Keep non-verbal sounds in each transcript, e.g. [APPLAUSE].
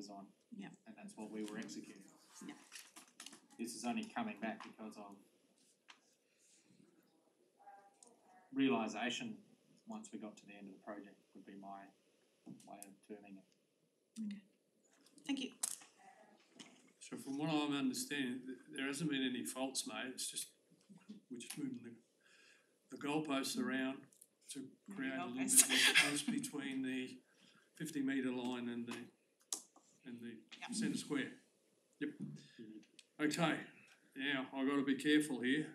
design. Yeah. And that's what we were executing. Yeah. This is only coming back because of realisation, once we got to the end of the project, would be my way of terming it. Okay. Thank you. So from what I'm understanding, there hasn't been any faults made, it's just, we're just moving the, the goalposts around to create a little bit goalposts. more space between the fifty metre line and the, and the Yep. centre square. Yep. Okay, now, I've got to be careful here.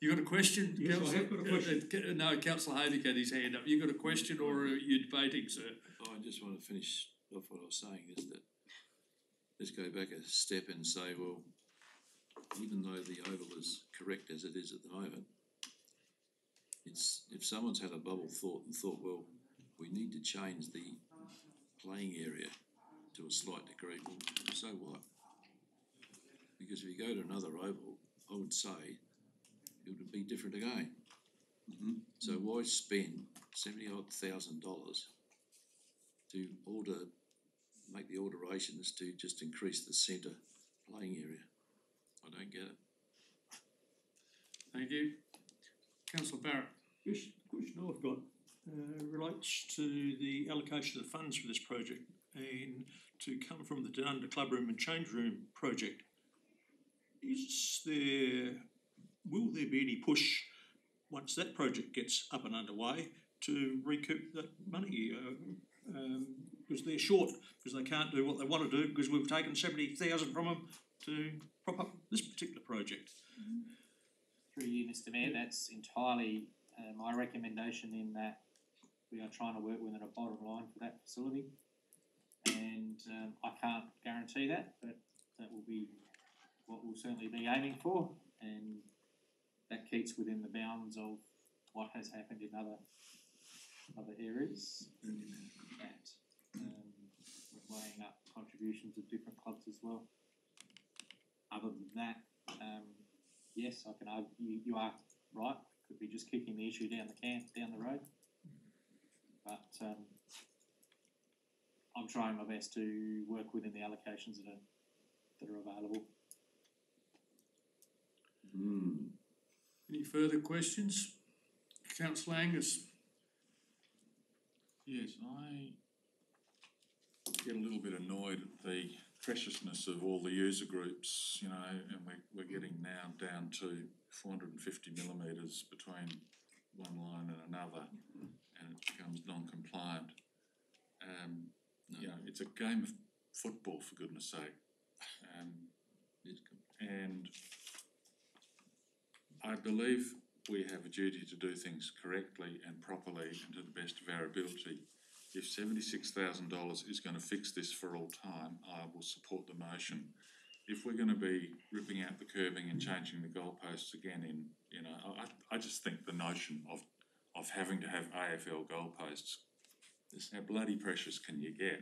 You got a question? Yes, I councillor? have got a question. Uh, uh, No, councillor Havik had his hand up, you got a question or are you debating, sir? Oh, I just wanna finish off what I was saying is that, let's go back a step and say, well, even though the oval is correct as it is at the moment, it's, if someone's had a bubble thought and thought, well, we need to change the playing area to a slight degree, well, so what? Because if you go to another oval, I would say it would be different again. So why spend seventy odd thousand dollars to order, make the alterations to just increase the centre playing area. I don't get it. Thank you. Councillor Barrett. Yes, the question I've got uh relates to the allocation of the funds for this project and to come from the Dunda Club Room and Change Room project. Is there, will there be any push, once that project gets up and underway, to recoup that money? Uh, um, because they're short, because they can't do what they wanna do, because we've taken seventy thousand from them to prop up this particular project. Through you, Mr Mayor, that's entirely uh my recommendation in that we are trying to work within a bottom line for that facility. And um I can't guarantee that, but that will be what we'll certainly be aiming for and that keeps within the bounds of what has happened in other other areas that um weighing up contributions of different clubs as well. Other than that, um yes, I can argue, you, you are right, could be just kicking the issue down the can, down the road. But, um, I'm trying my best to work within the allocations that are, that are available. Any further questions? Councillor Angas. Yes, I get a little bit annoyed at the preciousness of all the user groups, you know, and we're, we're getting now down to four hundred and fifty millimetres between one line and another, and it becomes non-compliant. Um, you know, it's a game of football, for goodness sake. Um, and I believe we have a duty to do things correctly and properly and to the best of our ability. If seventy-six thousand dollars is gonna fix this for all time, I will support the motion. If we're gonna be ripping out the curbing and changing the goalposts again in, you know, I, I, I just think the notion of, of having to have AFL goalposts, is how bloody precious can you get?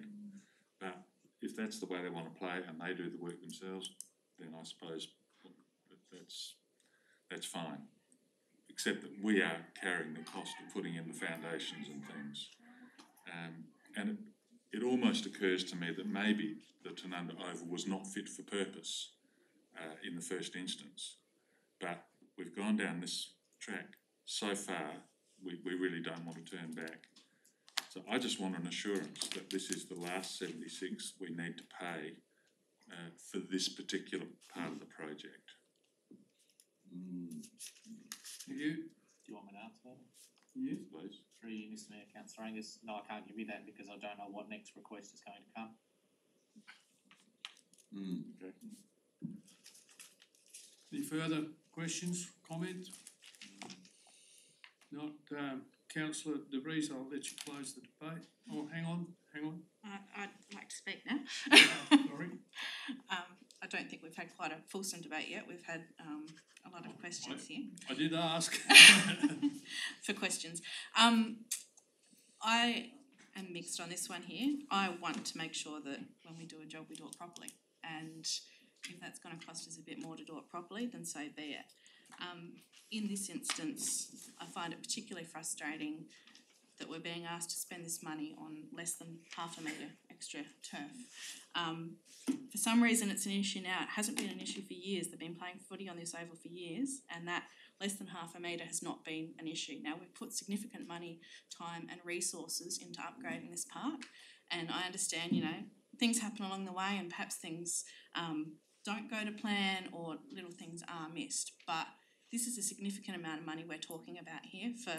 But if that's the way they wanna play and they do the work themselves, then I suppose that's, that's fine. Except that we are carrying the cost of putting in the foundations and things. Um, and it, it almost occurs to me that maybe the Tanunda Oval was not fit for purpose, uh, in the first instance. But we've gone down this track so far, we, we really don't want to turn back. So I just want an assurance that this is the last seventy-six we need to pay, uh, for this particular part of the project. Thank you. Do you want me to answer that? Yes. Please. Through you, Mr Mayor, councillor Angas, no, I can't give you that because I don't know what next request is going to come. Okay. Any further questions, comments? Not, um, councillor De Vries, I'll let you close the debate. Oh, hang on, hang on, I, I'd like to speak now. sorry. [LAUGHS] Um, I don't think we've had quite a fulsome debate yet. We've had, um, a lot of questions here. I did ask. [LAUGHS] [LAUGHS] for questions. Um, I am mixed on this one here. I want to make sure that when we do a job, we do it properly. And if that's gonna cost us a bit more to do it properly, then so be it. Um, in this instance, I find it particularly frustrating that we're being asked to spend this money on less than half a metre extra turf. Um, for some reason, it's an issue now. It hasn't been an issue for years. They've been playing footy on this oval for years, and that less than half a metre has not been an issue. Now, we've put significant money, time, and resources into upgrading this park, and I understand, you know, things happen along the way, and perhaps things um, don't go to plan or little things are missed. But this is a significant amount of money we're talking about here for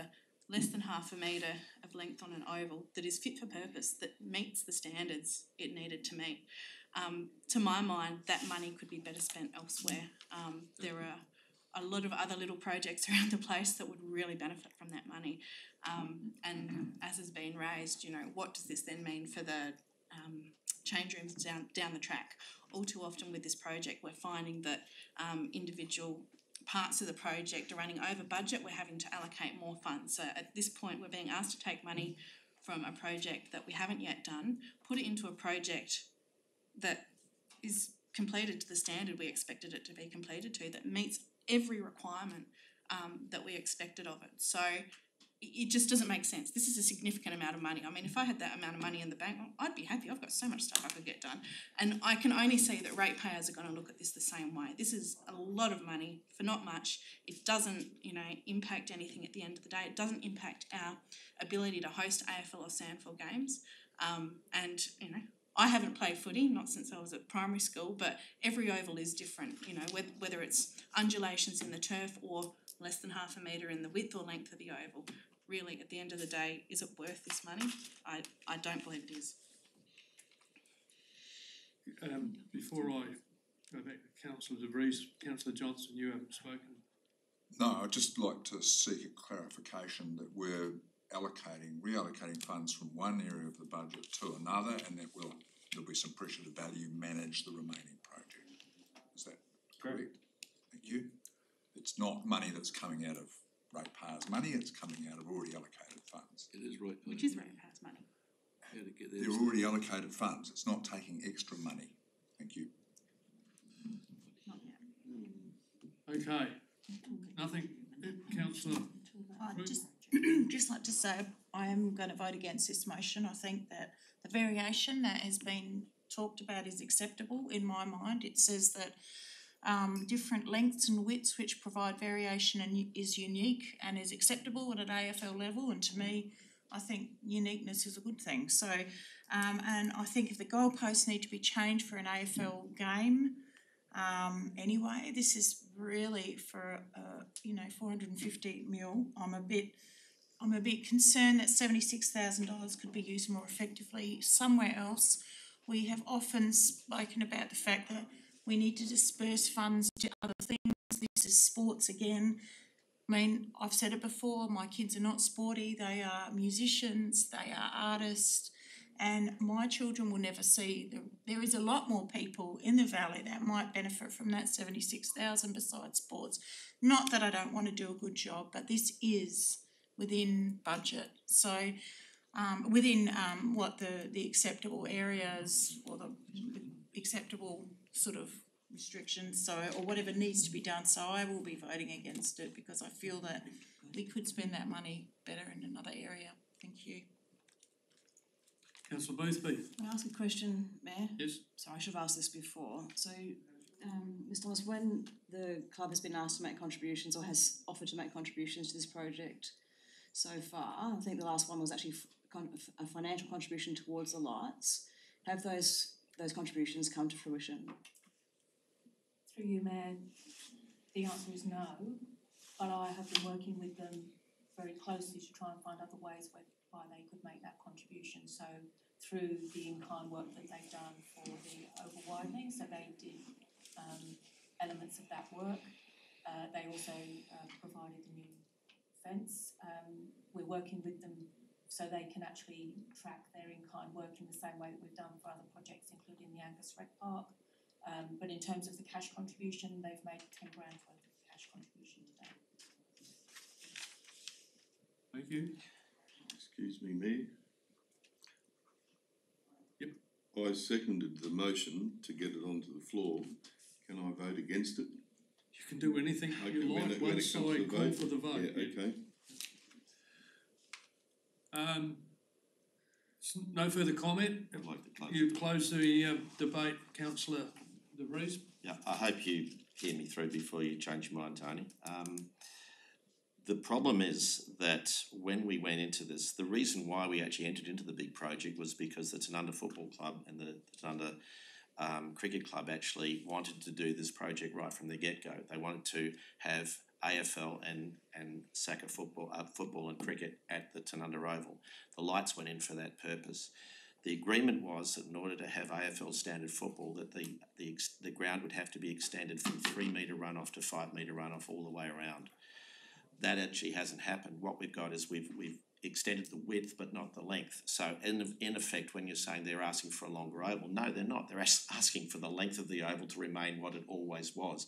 less than half a metre of length on an oval that is fit for purpose, that meets the standards it needed to meet. Um, to my mind, that money could be better spent elsewhere. Um, there are a lot of other little projects [LAUGHS] around the place that would really benefit from that money. Um, and as has been raised, you know, what does this then mean for the um, change rooms down down the track? All too often with this project, we're finding that um, individual parts of the project are running over budget. We're having to allocate more funds. So at this point, we're being asked to take money from a project that we haven't yet done, put it into a project that is completed to the standard we expected it to be completed to, that meets every requirement um, that we expected of it. So it just doesn't make sense. This is a significant amount of money. I mean, if I had that amount of money in the bank, I'd be happy. I've got so much stuff I could get done. And I can only see that ratepayers are going to look at this the same way. This is a lot of money for not much. It doesn't, you know, impact anything at the end of the day. It doesn't impact our ability to host AFL or SANFL games. Um, and, you know, I haven't played footy, not since I was at primary school, but every oval is different, you know, whether, whether it's undulations in the turf or less than half a metre in the width or length of the oval. Really, at the end of the day, is it worth this money? I, I don't believe it is. Um, before I go back to councillor De Vries, councillor Johnson, you haven't spoken. No, I'd just like to seek a clarification that we're allocating, reallocating funds from one area of the budget to another and that will, there'll be some pressure to value manage the remaining project. Is that correct? Thank you. It's not money that's coming out of ratepayers' money, it's coming out of already allocated funds. It is right. Which uh, is ratepayers' money. How to get. They're already allocated funds, it's not taking extra money. Thank you. Not yet. Hmm. Okay, nothing, eh, councillor, I'd just, [CLEARS THROAT] just like to say, I am gonna vote against this motion, I think that the variation that has been talked about is acceptable in my mind, it says that um, different lengths and widths which provide variation and is unique and is acceptable at an AFL level, and to me, I think uniqueness is a good thing, so, um, and I think if the goalposts need to be changed for an AFL game, um, anyway, this is really for, uh, you know, four hundred and fifty mil, I'm a bit, I'm a bit concerned that seventy-six thousand dollars could be used more effectively somewhere else. We have often spoken about the fact that we need to disperse funds to other things, this is sports again. I mean, I've said it before, my kids are not sporty, they are musicians, they are artists. And my children will never see the, there is a lot more people in the valley that might benefit from that seventy-six thousand besides sports. Not that I don't wanna do a good job, but this is within budget, so um within um what the the acceptable areas or the acceptable sort of restrictions, so or whatever needs to be done, so I will be voting against it because I feel that we could spend that money better in another area, thank you. councillor Boothby, Can I ask a question, Mayor? yes? Sorry, I should have asked this before. So, um, Ms Thomas, when the club has been asked to make contributions or has offered to make contributions to this project so far, I think the last one was actually a financial contribution towards the lights. Have those those contributions come to fruition? Through you, Mayor, the answer is no, but I have been working with them very closely to try and find other ways whereby they could make that contribution. So through the in-kind work that they've done for the oval widening, so they did um elements of that work. Uh they also uh provided the new fence. Um we're working with them so they can actually track their in-kind work in the same way that we've done for other projects, including the Angas Rec Park. Um, but in terms of the cash contribution, they've made ten grand worth of cash contribution today. Thank you. Excuse me, Mayor. Yep. I seconded the motion to get it onto the floor. Can I vote against it? You can do anything Okay, you when like it- when once I call vote. for the vote. Yeah, okay. Um, s- no further comment, I'd like to close. you close the uh, debate, councillor De Vries. Yeah, I hope you hear me through before you change your mind, Tony. Um, the problem is that when we went into this, the reason why we actually entered into the big project was because the Tanunda Football Club and the Tanunda um, Cricket Club actually wanted to do this project right from the get-go. They wanted to have AFL and and soccer football, uh, football and cricket at the Tanunda Oval. The lights went in for that purpose. The agreement was that in order to have AFL standard football, that the the the ground would have to be extended from three metre runoff to five metre runoff all the way around. That actually hasn't happened. What we've got is we've we've extended the width but not the length. So in in effect, when you're saying they're asking for a longer oval, no, they're not. They're as- [LAUGHS] asking for the length of the oval to remain what it always was.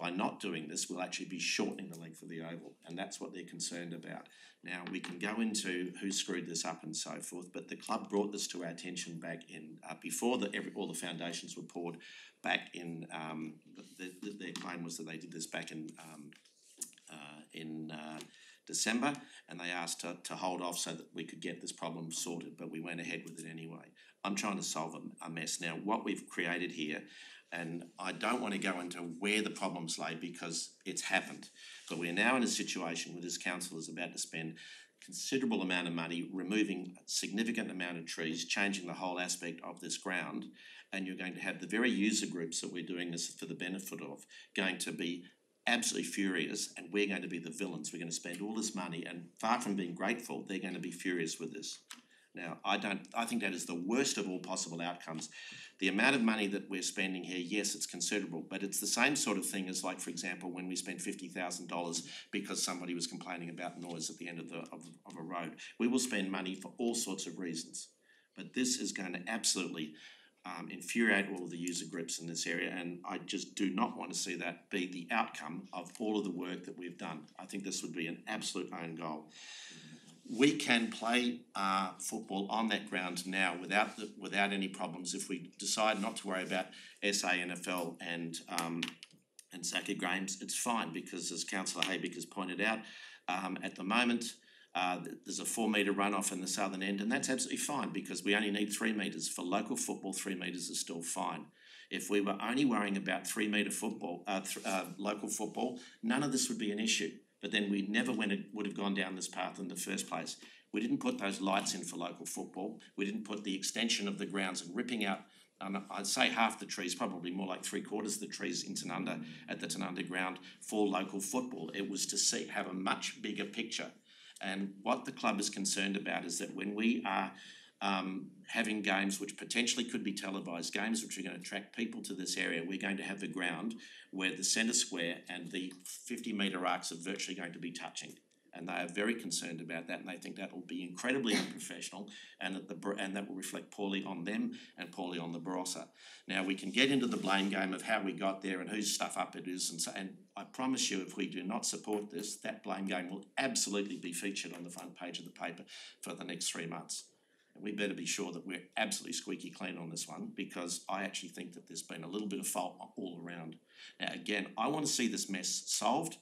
By not doing this, we'll actually be shortening the length of the oval, and that's what they're concerned about. Now, we can go into who screwed this up and so forth, but the club brought this to our attention back in, uh, before the, every, all the foundations were poured, back in, um, the, the, their claim was that they did this back in, um, uh, in, uh, December, and they asked to, to hold off so that we could get this problem sorted, but we went ahead with it anyway. I'm trying to solve a, a mess. Now, what we've created here, and I don't want to go into where the problems lay because it's happened, but we're now in a situation where this council is about to spend considerable amount of money removing a significant amount of trees, changing the whole aspect of this ground, and you're going to have the very user groups that we're doing this for the benefit of going to be absolutely furious and we're going to be the villains. We're going to spend all this money and far from being grateful, they're going to be furious with this. Now, I don't I think that is the worst of all possible outcomes. The amount of money that we're spending here, yes, it's considerable, but it's the same sort of thing as like, for example, when we spent fifty thousand dollars because somebody was complaining about noise at the end of the of, of a road. We will spend money for all sorts of reasons. But this is going to absolutely um, infuriate all of the user groups in this area, and I just do not want to see that be the outcome of all of the work that we've done. I think this would be an absolute own goal. We can play uh, football on that ground now without the, without any problems if we decide not to worry about SANFL and um, and soccer games. It's fine because, as Councillor Haebich has pointed out, um, at the moment uh, there's a four metre runoff in the southern end, and that's absolutely fine because we only need three metres. For local football, three metres is still fine. If we were only worrying about three metre football, uh, uh, local football, none of this would be an issue. But then we never went, would have gone down this path in the first place. We didn't put those lights in for local football. We didn't put the extension of the grounds and ripping out um, I'd say half the trees, probably more like three quarters of the trees in Tanunda at the Tanunda ground for local football. It was to see have a much bigger picture. And what the club is concerned about is that when we are um, having games which potentially could be televised, games which are going to attract people to this area, we're going to have the ground where the centre square and the 50 metre arcs are virtually going to be touching. And they are very concerned about that, and they think that will be incredibly unprofessional, and that the and that will reflect poorly on them and poorly on the Barossa. Now we can get into the blame game of how we got there and whose stuff up it is, and so. And I promise you, if we do not support this, that blame game will absolutely be featured on the front page of the paper for the next three months. We better be sure that we're absolutely squeaky clean on this one because I actually think that there's been a little bit of fault all around. Now, again, I want to see this mess solved.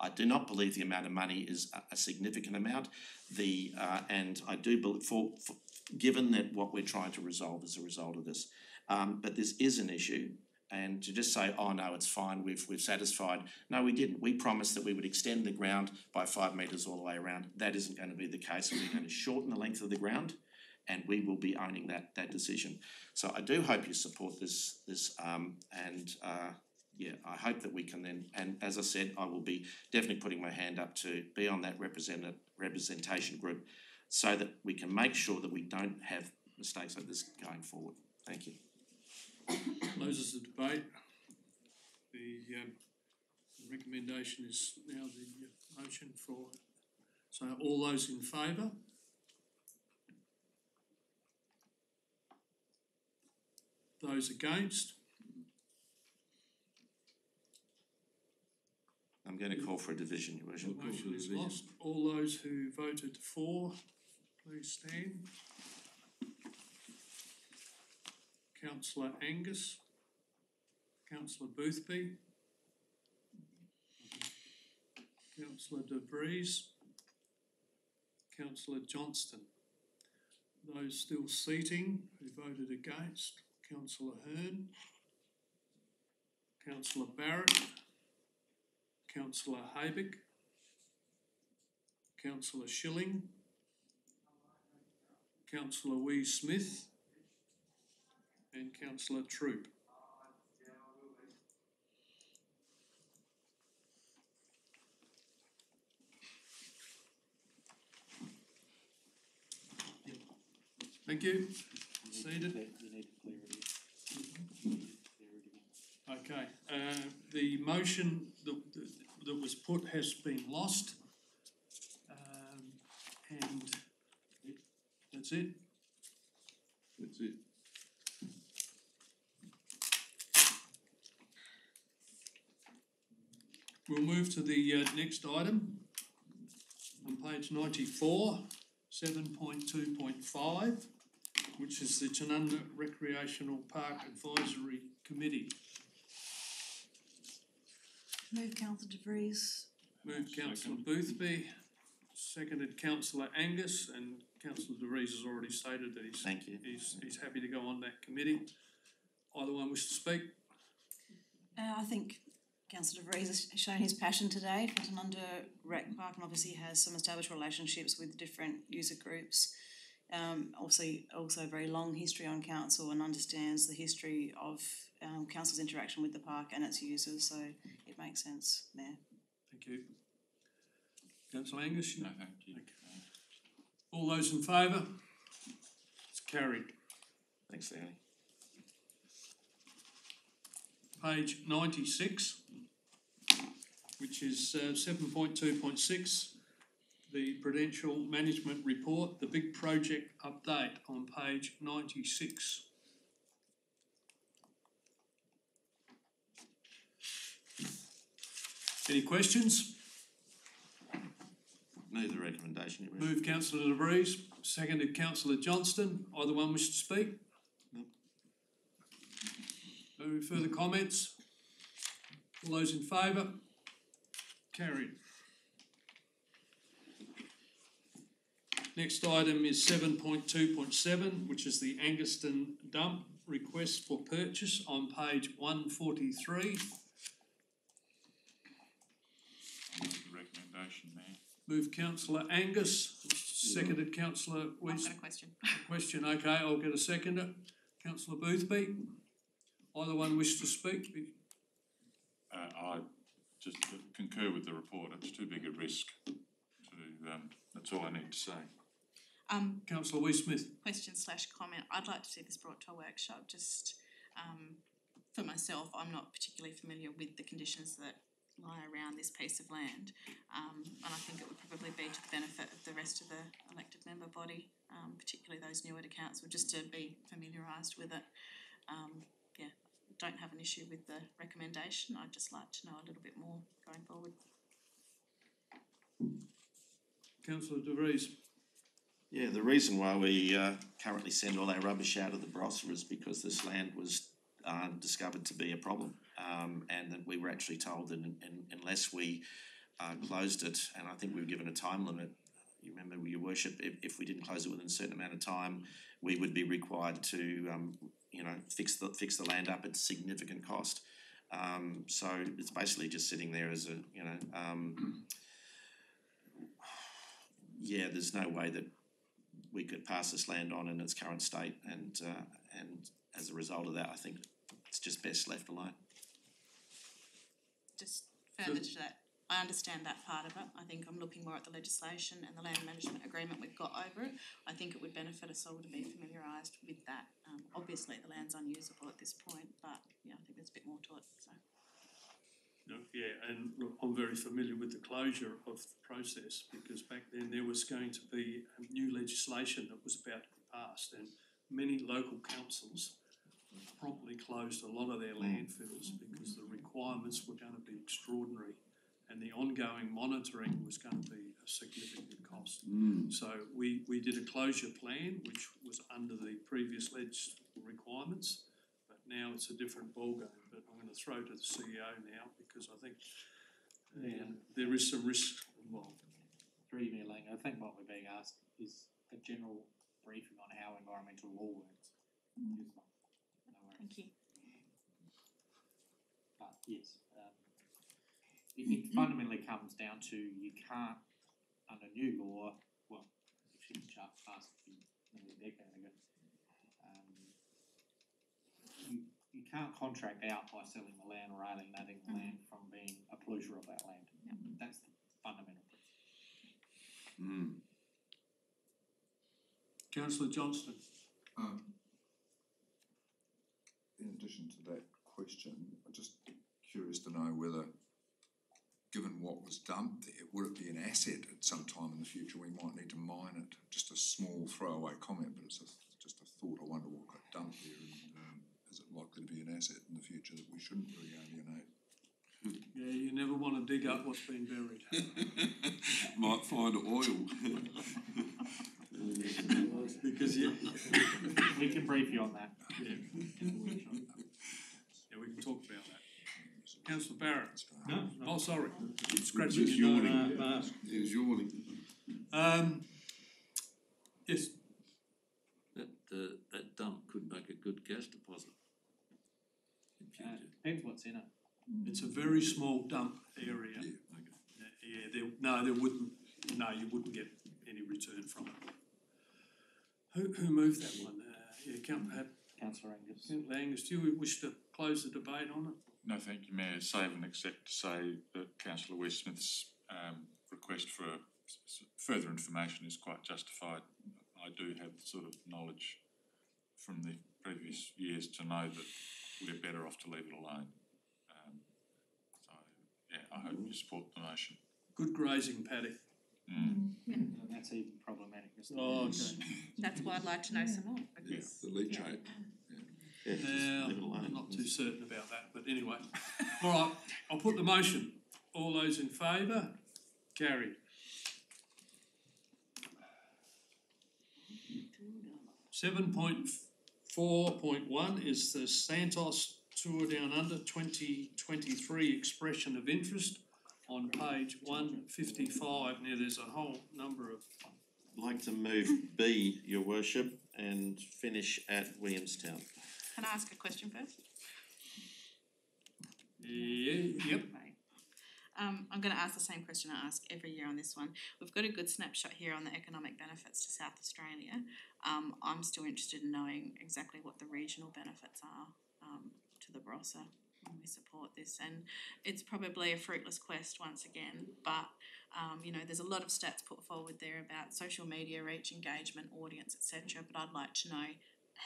I do not believe the amount of money is a, a significant amount. The uh, and I do believe for, for given that what we're trying to resolve as a result of this, um, but this is an issue. And to just say, oh no, it's fine, we've we've satisfied. No, we didn't. We promised that we would extend the ground by five metres all the way around. That isn't going to be the case. We're going to shorten the length of the ground and we will be owning that that decision. So I do hope you support this this um, and uh, yeah, I hope that we can then and as I said, I will be definitely putting my hand up to be on that representative representation group so that we can make sure that we don't have mistakes like this going forward. Thank you. Closes the debate. The um, recommendation is now the uh, motion for, so all those in favour? Those against? I'm going to call for a division, Your The Worship. motion is lost. All those who voted for, please stand. Councillor Angas. Councillor Boothby. Councillor De Vries. councillor Johnston. Those still seating who voted against, councillor Hurn, councillor Barrett, councillor Haebich, councillor Schilling, councillor Wiese-Smith, and councillor Troup. Thank you. Seated. You need to clear it again. You need to clear it again. Okay, uh, the motion that, that- that was put has been lost. Um, and that's it. That's it. We'll move to the uh, next item on page ninety-four, seven point two point five, which is the Tanunda Recreational Park Advisory Committee. Move councillor De Vries. Moved councillor Boothby, seconded councillor Angas, and councillor De Vries has already stated that he's, Thank you. he's, he's happy to go on that committee. Either one wish to speak? Uh, I think councillor De Vries has shown his passion today for Tanunda Rec Park and obviously has some established relationships with different user groups um, also a very long history on council and understands the history of um, council's interaction with the park and its users. So it makes sense, Mayor. Thank you. Councillor Angas? No, thank you. Okay. All those in favour? It's carried. Thanks, Danny. Page 96, which is uh, 7.2.6, the Prudential Management Report, the big project update on page ninety-six. Any questions? Move the recommendation, Your Move councillor De Vries, seconded councillor Johnston. Either one wish to speak? No. No further comments? All those in favour? Carried. Next item is seven point two point seven, which is the Angaston dump request for purchase on page one forty-three. Move recommendation, Mayor. Move councillor Angas, seconded councillor I've got a question. Question, okay, I'll get a seconder. Councillor Boothby, either one wish to speak? Uh, I just concur with the report, it's too big a risk to, um, that's all I need to say. Um, Councillor Wiese-Smith, question slash comment, I'd like to see this brought to a workshop, just, um, for myself, I'm not particularly familiar with the conditions that lie around this piece of land. Um, and I think it would probably be to the benefit of the rest of the elected member body, um, particularly those newer to council, just to be familiarised with it. Um, yeah, don't have an issue with the recommendation, I'd just like to know a little bit more going forward. councillor De Vries. Yeah, the reason why we uh, currently send all our rubbish out of the Barossa is because this land was uh, discovered to be a problem. Um, and that we were actually told that in, in, unless we uh, closed it, and I think we were given a time limit, you remember, your worship, if, if we didn't close it within a certain amount of time, we would be required to, um, you know, fix the, fix the land up at significant cost. Um, so it's basically just sitting there as a, you know, um, [SIGHS] yeah, there's no way that we could pass this land on in its current state, and uh, and as a result of that, I think it's just best left alone. just further to that, I understand that part of it. I think I'm looking more at the legislation and the land management agreement we've got over it. I think it would benefit us all to be familiarised with that. Um, obviously, the land's unusable at this point, but yeah, I think there's a bit more to it, so. No, yeah, and look, I'm very familiar with the closure of the process because back then there was going to be new legislation that was about to be passed and many local councils promptly closed a lot of their landfills because the requirements were gonna be extraordinary and the ongoing monitoring was gonna be a significant cost. Mm. So we, we did a closure plan, which was under the previous legislative requirements, but now it's a different ballgame. But I'm gonna throw to the CEO now because I think um, there is some risk involved. through you, Mayor Lang, I think what we're being asked is a general briefing on how environmental law works. No. Thank you. But yes, um, it, it fundamentally comes down to you can't, under new law, well, actually, the chart passed nearly a decade ago. Um, you, you can't contract out by selling the land or alienating the land from being a polluter of that land. That's the fundamental principle. Hmm. Councillor Johnston. Um, in addition to that question, I'm just curious to know whether, given what was dumped there, would it be an asset at some time in the future? We might need to mine it. Just a small throwaway comment, but it's a, just a thought. I wonder what got dumped there and um, is it likely to be an asset in the future that we shouldn't really alienate? Yeah, you never wanna dig up what's been buried. [LAUGHS] Might find oil. [LAUGHS] Because you, [LAUGHS] We can brief you on that. yeah. Yeah, we can talk about that. Councillor Barrett. No, Oh, sorry, scratching Just your nose. yawning. Uh, uh, He was yawning. Um, yes, That, uh, that dump could make a good gas deposit in Uh, future. Depends what's in it. it's a very small dump area. Yeah, okay. Yeah, Yeah, there, no, there wouldn't, no, you wouldn't get any return from it. Who, who moved that one? Uh, yeah, Count, uh, Councillor Angas. Councillor Angas, do you wish to close the debate on it? No, thank you, Mayor. Save and accept to say that councillor Wiese-Smith's um request for s- s- further information is quite justified. I do have the sort of knowledge from the previous years to know that we're better off to leave it alone. Um so, yeah, I hope you support the motion. Good grazing paddock. Mm. And that's even problematic, Mr. Oh, Mayor. okay. That's why I'd like to know some more, Yeah, the leachate. Yeah, just Now, leave it alone. I'm not too certain about that, but anyway. [LAUGHS] All right, I'll put the motion. All those in favour? Carried. Seven point four point one is the Santos Tour Down Under twenty twenty-three expression of interest on page one fifty-five. Now, there's a whole number of, I'd like to move B, your worship, and finish at Williamstown. can I ask a question first? yeah, yep, Um, I'm gonna ask the same question I ask every year on this one. We've got a good snapshot here on the economic benefits to South Australia. Um, I'm still interested in knowing exactly what the regional benefits are, um, to the Barossa when we support this. And it's probably a fruitless quest once again, but, um, you know, there's a lot of stats put forward there about social media reach, engagement, audience, etc. But I'd like to know,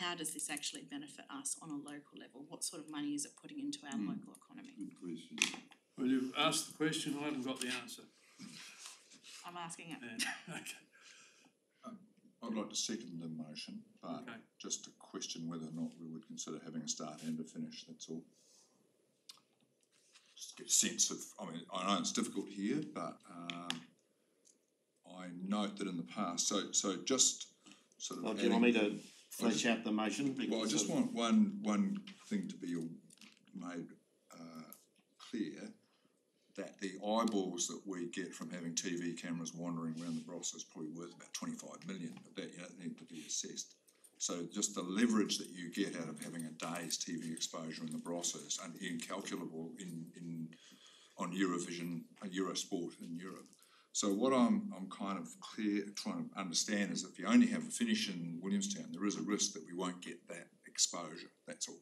how does this actually benefit us on a local level? What sort of money is it putting into our local economy? Good question. well, you've asked the question, I haven't got the answer. I'm asking it. Yeah, [LAUGHS] okay. I'd like to second the motion, but Okay. just to question whether or not we would consider having a start and a finish, that's all. Just to get a sense of, I mean, I know it's difficult here, but um I note that in the past, so so just sort of Well, do you want me adding- to flesh out the motion? Well, I Because just of- want one, one thing to be made, uh, clear, that the eyeballs that we get from having TV cameras wandering around the Barossa is probably worth about twenty-five million, but that, you know, need to be assessed. So just the leverage that you get out of having a day's TV exposure in the Barossa is incalculable in, in, on Eurovision, uh, Eurosport in Europe. So what I'm, I'm kind of clear, trying to understand is if you only have a finish in Williamstown, there is a risk that we won't get that exposure, that's all.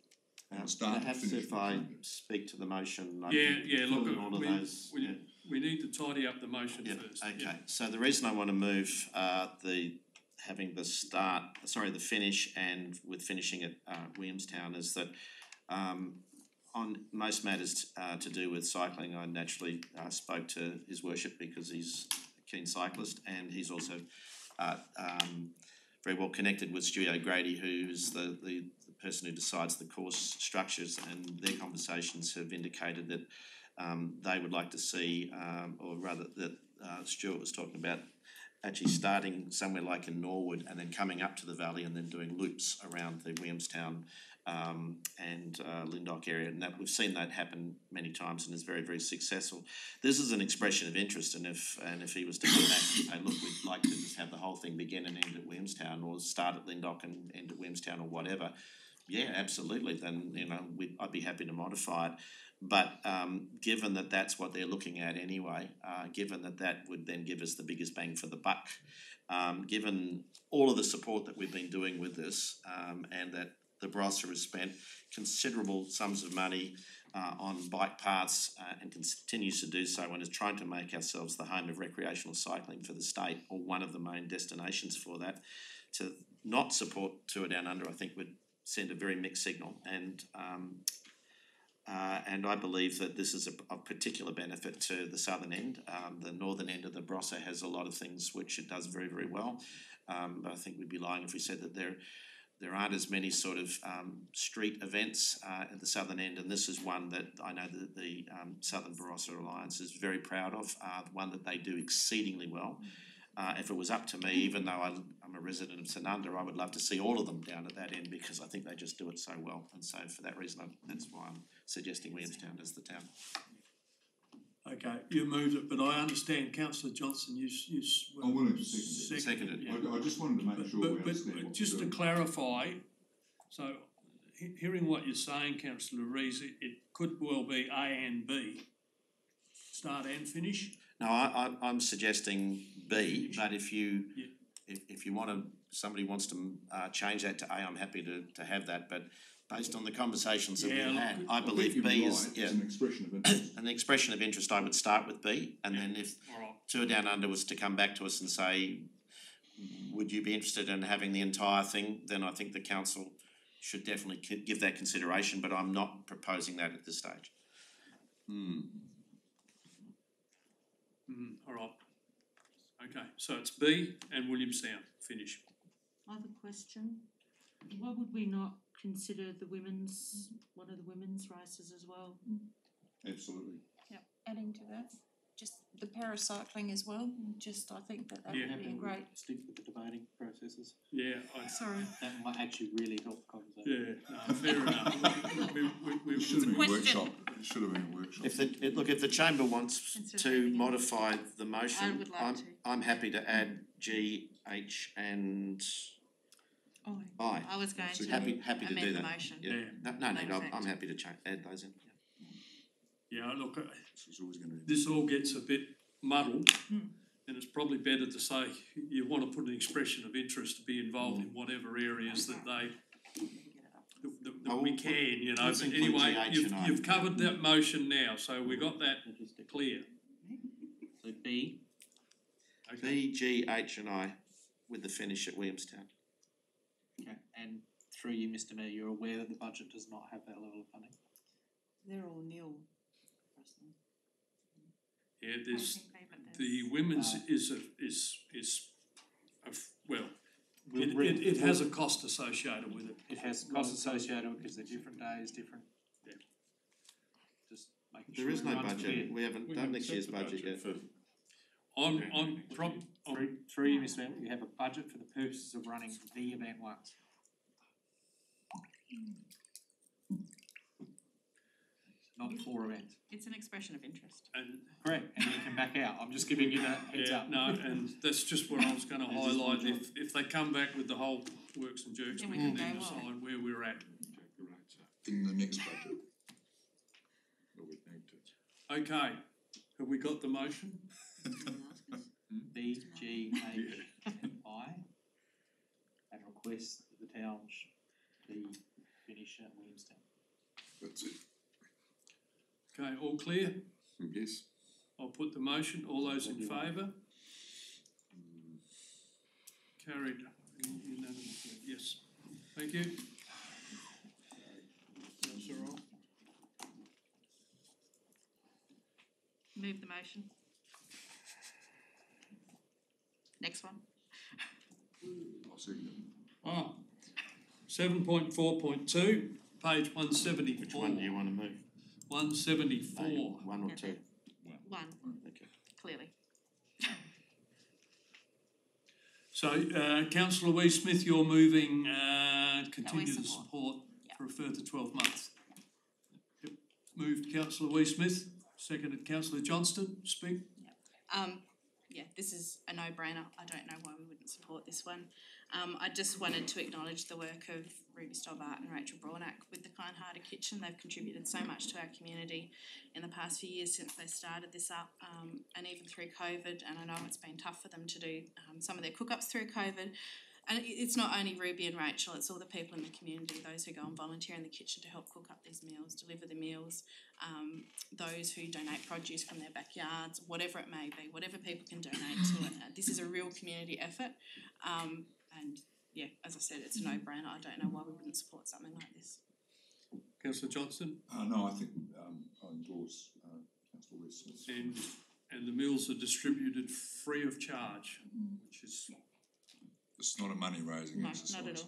On the start and Perhaps finish, if I can speak to the motion, I Yeah, can yeah, fill look, in all of we, those. we, yeah. we need to tidy up the motion Yeah, first. okay, so the reason I wanna move uh the having the start, sorry, the finish and with finishing at uh Williamstown is that um on most matters uh to do with cycling, I naturally uh spoke to his worship because he's a keen cyclist and he's also uh um very well connected with Stuart O'Grady, who's the the the person who decides the course structures and their conversations have indicated that um they would like to see um or rather that uh Stuart was talking about actually starting somewhere like in Norwood and then coming up to the valley and then doing loops around the Williamstown um, and uh, Lyndoch area, and that we've seen that happen many times and is very very successful. This is an expression of interest, and if and if he was to come back and say, look, we'd like to just have the whole thing begin and end at Williamstown, or start at Lyndoch and end at Williamstown, or whatever, yeah, absolutely. Then you know, I'd be happy to modify it. But um, given that that's what they're looking at anyway, uh, given that that would then give us the biggest bang for the buck, um, given all of the support that we've been doing with this, um, and that the Barossa has spent considerable sums of money uh, on bike paths uh, and continues to do so and is trying to make ourselves the home of recreational cycling for the state or one of the main destinations for that. To not support Tour Down Under, I think would send a very mixed signal and um, uh, and I believe that this is a, of particular benefit to the southern end. Um, the northern end of the Barossa has a lot of things which it does very, very well. Um, but I think we'd be lying if we said that there there aren't as many sort of um, street events uh, at the southern end, and this is one that I know that the um, Southern Barossa Alliance is very proud of, uh, one that they do exceedingly well. Uh, if it was up to me, even though I, I'm a resident of Tanunda, I would love to see all of them down at that end because I think they just do it so well. And so for that reason, I, that's why I'm suggesting Williamstown as the town. Okay, you moved it, but I understand councillor Johnson, you, s- you. s- I'm willing to second it. Seconded, yeah. I, I just wanted to make But, sure we but, understand but what just we're to clarify, so he- hearing what you're saying, councillor Rees, it, it could well be A and B. Start and finish, No, I, I, I'm suggesting B, but if you, Yeah. if, if you wanna, somebody wants to, uh, change that to A, I'm happy to, to have that, but based on the conversations that we've Yeah, had, I believe B is, yeah. An expression of interest. An expression of interest, I would start with B, and then if alright, Tour Down Under was to come back to us and say, would you be interested in having the entire thing, then I think the council should definitely ki- give that consideration, but I'm not proposing that at this stage. Mm, alright. Okay, so it's B and Williamstown, finish. I have a question. Why would we not consider the women's, one of the women's races as well? absolutely. Yep. Adding to that, just the paracycling as well, just I think that that Yeah. would be a great, Stick with the debating processes. Yeah, I, sorry. That might actually really help the conversation. yeah, no, fair enough. We, we, we, It should have been a question. workshop, it should have been a workshop. If the, it- look, if the chamber wants Instead of to having modify the motion, would like I'm, to. I'm happy to add G, H and Oh, I. I was going to Happy, happy to do amend the that. motion. Yeah, Yeah. no, no need, I'm, Perfect. I'm happy to cha- add those in, yeah. yeah, look, uh, This always gonna this all gets a bit muddled. Hmm. And it's probably better to say you wanna put an expression of interest to be involved in hmm. whatever areas that they that, that, that oh, we can, you know, let's but include anyway, GH you've and I. you've covered that motion now, so we hmm. got that Logistic. clear. So B, Okay, B, G, H and I with the finish at Williamstown. okay, and through you, Mr Mayor, you're aware that the budget does not have that level of funding? They're all nil. Yeah, there's, Technically, but there's- the women's Uh, is a, is, is, a f- well, We'll it, read- it, it has a cost associated with it. It has costs associated with, it because they're different days, different. Yeah. Just making sure There is no everyone's budget, clear. we haven't We done haven't next year's the budget yet. for I'm, I'm prob, I'm, Through, through you, Mr Mayor, you have a budget for the purposes of running the event once. Not four events. It's an expression of interest. and Correct, and you can back out, I'm just giving you that heads Yeah, up. no, and that's just what I was gonna [LAUGHS] This is highlight, job. if, if they come back with the whole works and jerks, Then we we can can then go, well. decide where we're at. In the next budget. Or we need to. Okay, have we got the motion? B, G, H, and I. And request that the town sh- be finished at Williamstown. That's it. Okay, all clear? Yes. I'll put the motion, all those in favour? Carried unanimously, yes, thank you. Councillor Roll. Move the motion. Next one. I'll second it. Ah, seven point four point two, page one seventy-four. Which one do you wanna move? One seventy-four. One or Yeah. two? One, Okay. clearly. So, uh, councillor Louise Smith, you're moving, uh, continue to support. support Yeah. for a further twelve months. Yep. Moved councillor Wiese-Smith, seconded councillor Johnston, speak. Um, yeah, this is a no-brainer. I don't know why we wouldn't support this one. Um, I just wanted to acknowledge the work of Ruby Stobart and Rachel Braunack with the Kind Hearted Kitchen. They've contributed so much to our community in the past few years since they started this up, um, and even through COVID. And I know it's been tough for them to do um, some of their cook-ups through COVID. And it's not only Ruby and Rachel; it's all the people in the community, those who go and volunteer in the kitchen to help cook up these meals, deliver the meals, um, those who donate produce from their backyards, whatever it may be, whatever people can donate to it. This is a real community effort, um, and yeah, as I said, it's a no-brainer. I don't know why we wouldn't support something like this. Councillor Johnson? Uh, no, I think, um, I endorse, uh, councillor West and, and the meals are distributed free of charge, which is, It's not a money raising No, exercise. not at all.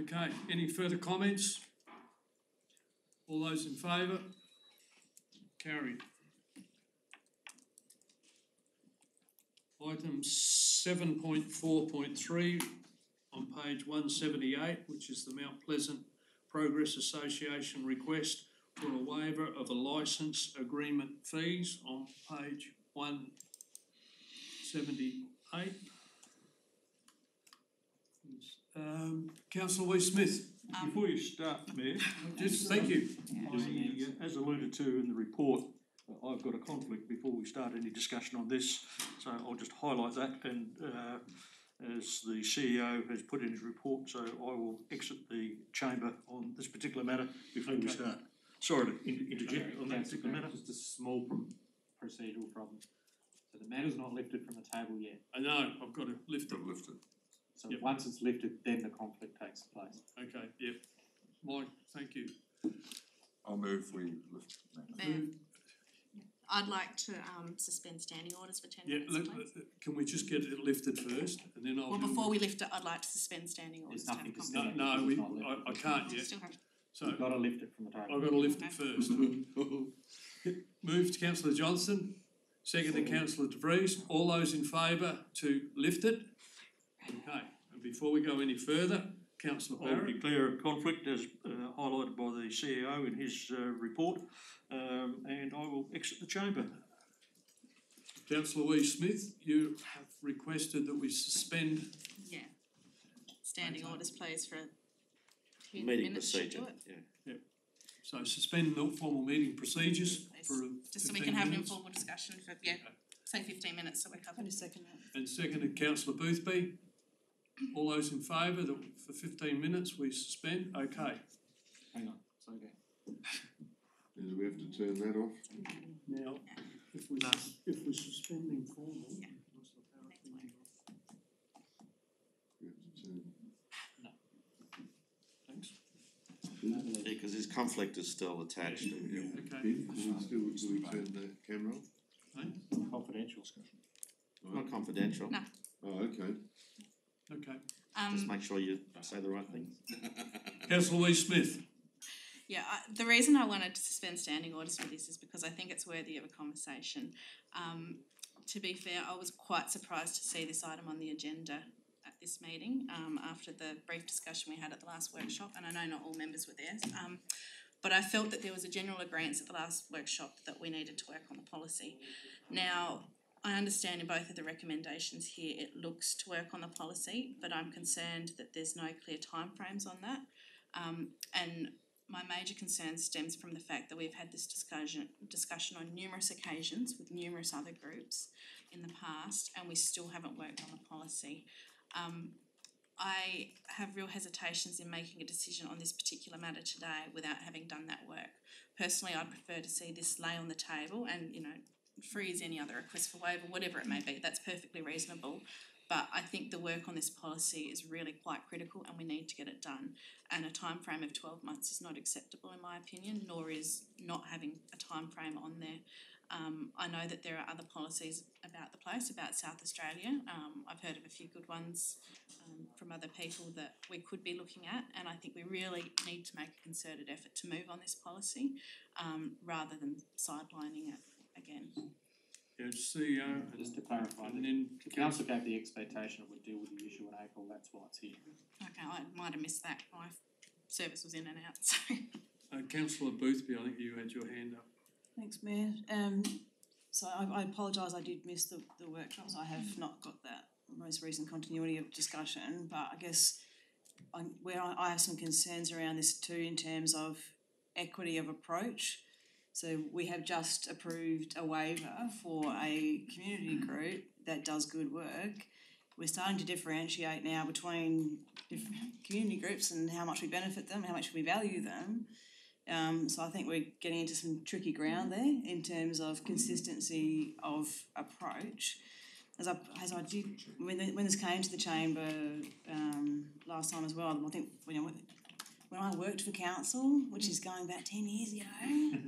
okay, any further comments? All those in favour? Carried. Item seven point four point three on page one seventy-eight, which is the Mount Pleasant Progress Association request for a waiver of a licence agreement fees on page one seventy-eight. Um, councillor Wiese-Smith, Before you start, Mayor, just, thank you. I, uh, as alluded to in the report, I've got a conflict before we start any discussion on this, so I'll just highlight that and, uh, as the CEO has put in his report, so I will exit the chamber on this particular matter before we Okay. start. Sorry to inter- interject on that Councillor particular matter. Just a small pro- procedural problem. So the matter's not lifted from the table yet. I know, I've got to lift it. Got lifted. So Yep. once it's lifted, then the conflict takes place. Okay, yep. Mike, thank you. I'll move we lift the matter. Mayor, I'd like to um, suspend standing orders for ten Yeah, minutes, let, please. can we just get it lifted first and then I'll Well, deal before with- we lift it, I'd like to suspend standing orders There's to have a nothing to No, conversation. stand. no, we, It's not lifted. I, I can't yet, Still have- so You've gotta lift it from the table. I've got to lift it Okay. first. [LAUGHS] Moved councillor Johnston, seconded councillor De Vries, all those in favour to lift it? Okay, and before we go any further, councillor I'll Barrett, declare a conflict as uh, highlighted by the CEO in his uh, report, um, and I will exit the chamber. councillor Wiese-Smith, you have requested that we suspend Yeah. Standing orders, please, for a few Meeting minutes to procedure, do it. yeah. So suspend the formal meeting procedures for Just so we can have an informal discussion for, yeah, say fifteen minutes so we're covered. second that. And seconded councillor Boothby. All those in favour that for fifteen minutes we suspend, okay. Hang on, slow down. And do we have to turn that off? Now, if we, sus- if we're suspending formal. Yeah. We have to turn. No. Thanks. Yeah, because his conflict is still attached. Okay, Ben, do we still, do we turn the camera off? Confidential. Not confidential, No. Oh, okay. okay. just Um, make sure you say the right things. Councillor Wiese-Smith, yeah, I, the reason I wanted to suspend standing orders for this is because I think it's worthy of a conversation. Um, to be fair, I was quite surprised to see this item on the agenda at this meeting, um, after the brief discussion we had at the last workshop, and I know not all members were there. Um, but I felt that there was a general agreement at the last workshop that we needed to work on the policy. Now, I understand in both of the recommendations here, it looks to work on the policy, but I'm concerned that there's no clear timeframes on that. Um, and my major concern stems from the fact that we've had this discussion discussion on numerous occasions with numerous other groups in the past, and we still haven't worked on the policy. Um, I have real hesitations in making a decision on this particular matter today without having done that work. Personally, I'd prefer to see this lay on the table and, you know, free as any other request for waiver, whatever it may be, that's perfectly reasonable. But I think the work on this policy is really quite critical and we need to get it done. And a time frame of twelve months is not acceptable in my opinion, nor is not having a time frame on there. Um, I know that there are other policies about the place, about South Australia. Um, I've heard of a few good ones um, from other people that we could be looking at, and I think we really need to make a concerted effort to move on this policy um, rather than sidelining it again. Yeah, CEO, Just to clarify, and the then the council gave the expectation it would deal with the issue in April, that's why it's here. Okay, I might have missed that. my service was in and out, [LAUGHS] so. Uh, councillor Boothby, I think you had your hand up. Thanks, Mayor. Um, so I, I apologise, I did miss the, the workshops. I have not got that most recent continuity of discussion, but I guess I, where I, I have some concerns around this too in terms of equity of approach. So we have just approved a waiver for a community group that does good work. We're starting to differentiate now between different community groups and how much we benefit them, how much we value them. Um, so I think we're getting into some tricky ground there in terms of consistency of approach. As I, as I did, when, the, when this came to the chamber um, last time as well, I think you know, when I worked for council, which is going back 10 years ago,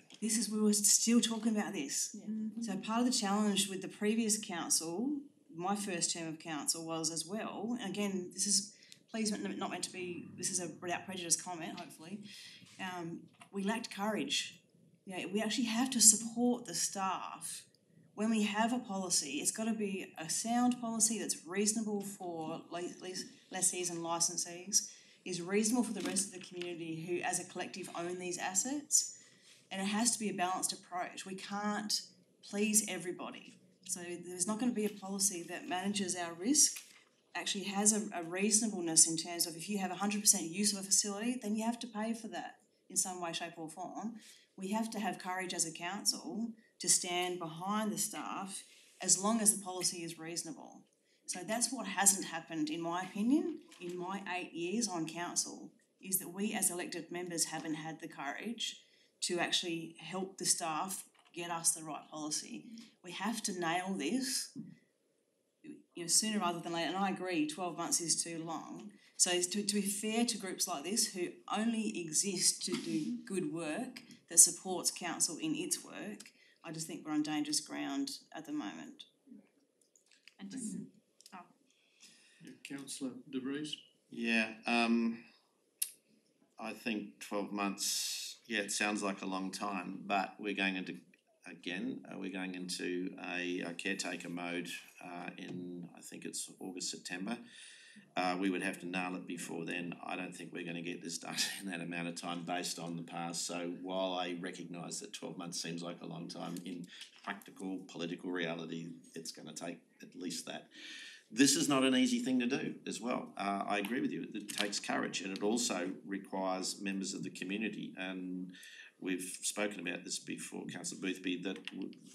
[LAUGHS] this is, we were still talking about this. So part of the challenge with the previous council, my first term of council was as well, and again, this is, please not meant to be, this is a without prejudice comment, hopefully, um, we lacked courage. You know, we actually have to support the staff. When we have a policy, it's got to be a sound policy that's reasonable for lessees and licensees, is reasonable for the rest of the community who, as a collective, own these assets, and it has to be a balanced approach. We can't please everybody. So there's not going to be a policy that manages our risk actually has a, a reasonableness in terms of if you have 100% use of a facility, then you have to pay for that in some way, shape, or form. We have to have courage as a council to stand behind the staff as long as the policy is reasonable. So that's what hasn't happened, in my opinion, in my eight years on council, is that we as elected members haven't had the courage to actually help the staff get us the right policy. We have to nail this you know, sooner rather than later. And I agree, 12 months is too long. So to, to be fair to groups like this who only exist to do good work that supports council in its work, I just think we're on dangerous ground at the moment. And just, councillor De Vries? Yeah, um, I think twelve months, yeah, it sounds like a long time, but we're going into, again, uh, we're going into a, a caretaker mode, uh, in, I think it's August, September. Uh, we would have to nail it before then. I don't think we're gonna get this done [LAUGHS] in that amount of time based on the past. So while I recognise that twelve months seems like a long time, in practical political reality, it's gonna take at least that. This is not an easy thing to do as well. Uh, I agree with you. It takes courage and it also requires members of the community and we've spoken about this before, Councillor Boothby, that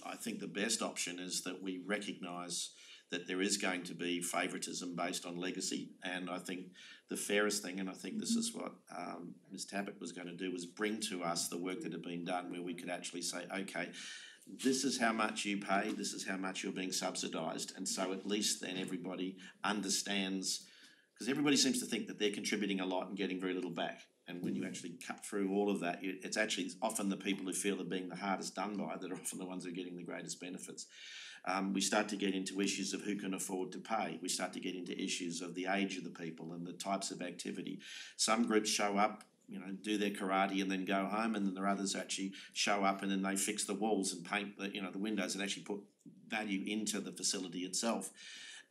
I think the best option is that we recognise that there is going to be favouritism based on legacy, and I think the fairest thing, and I think this is what um, Ms Tappert was going to do, was bring to us the work that had been done, where we could actually say, okay, this is how much you pay, this is how much you're being subsidised, and so at least then everybody understands, because everybody seems to think that they're contributing a lot and getting very little back. And when you actually cut through all of that, it's actually often the people who feel they're being the hardest done by that are often the ones who are getting the greatest benefits. Um, we start to get into issues of who can afford to pay. We start to get into issues of the age of the people and the types of activity. Some groups show up, you know, do their karate and then go home, and then there are others actually show up and then they fix the walls and paint the, you know, the windows and actually put value into the facility itself.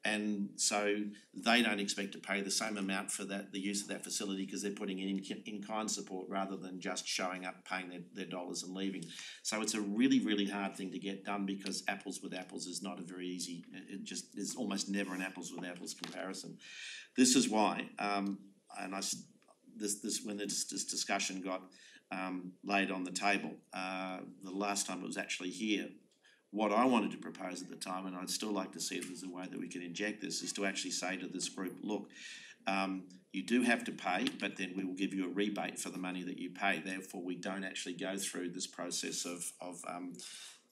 And so they don't expect to pay the same amount for that the use of that facility because they're putting in in kind support rather than just showing up paying their, their dollars and leaving. So it's a really really hard thing to get done because apples with apples is not a very easy it just is almost never an apples with apples comparison. This is why um, and I this this when this, this discussion got um, laid on the table uh, the last time it was actually here what I wanted to propose at the time, and I'd still like to see if there's a way that we can inject this, is to actually say to this group, look, um, you do have to pay, but then we will give you a rebate for the money that you pay. Therefore, we don't actually go through this process of, of um,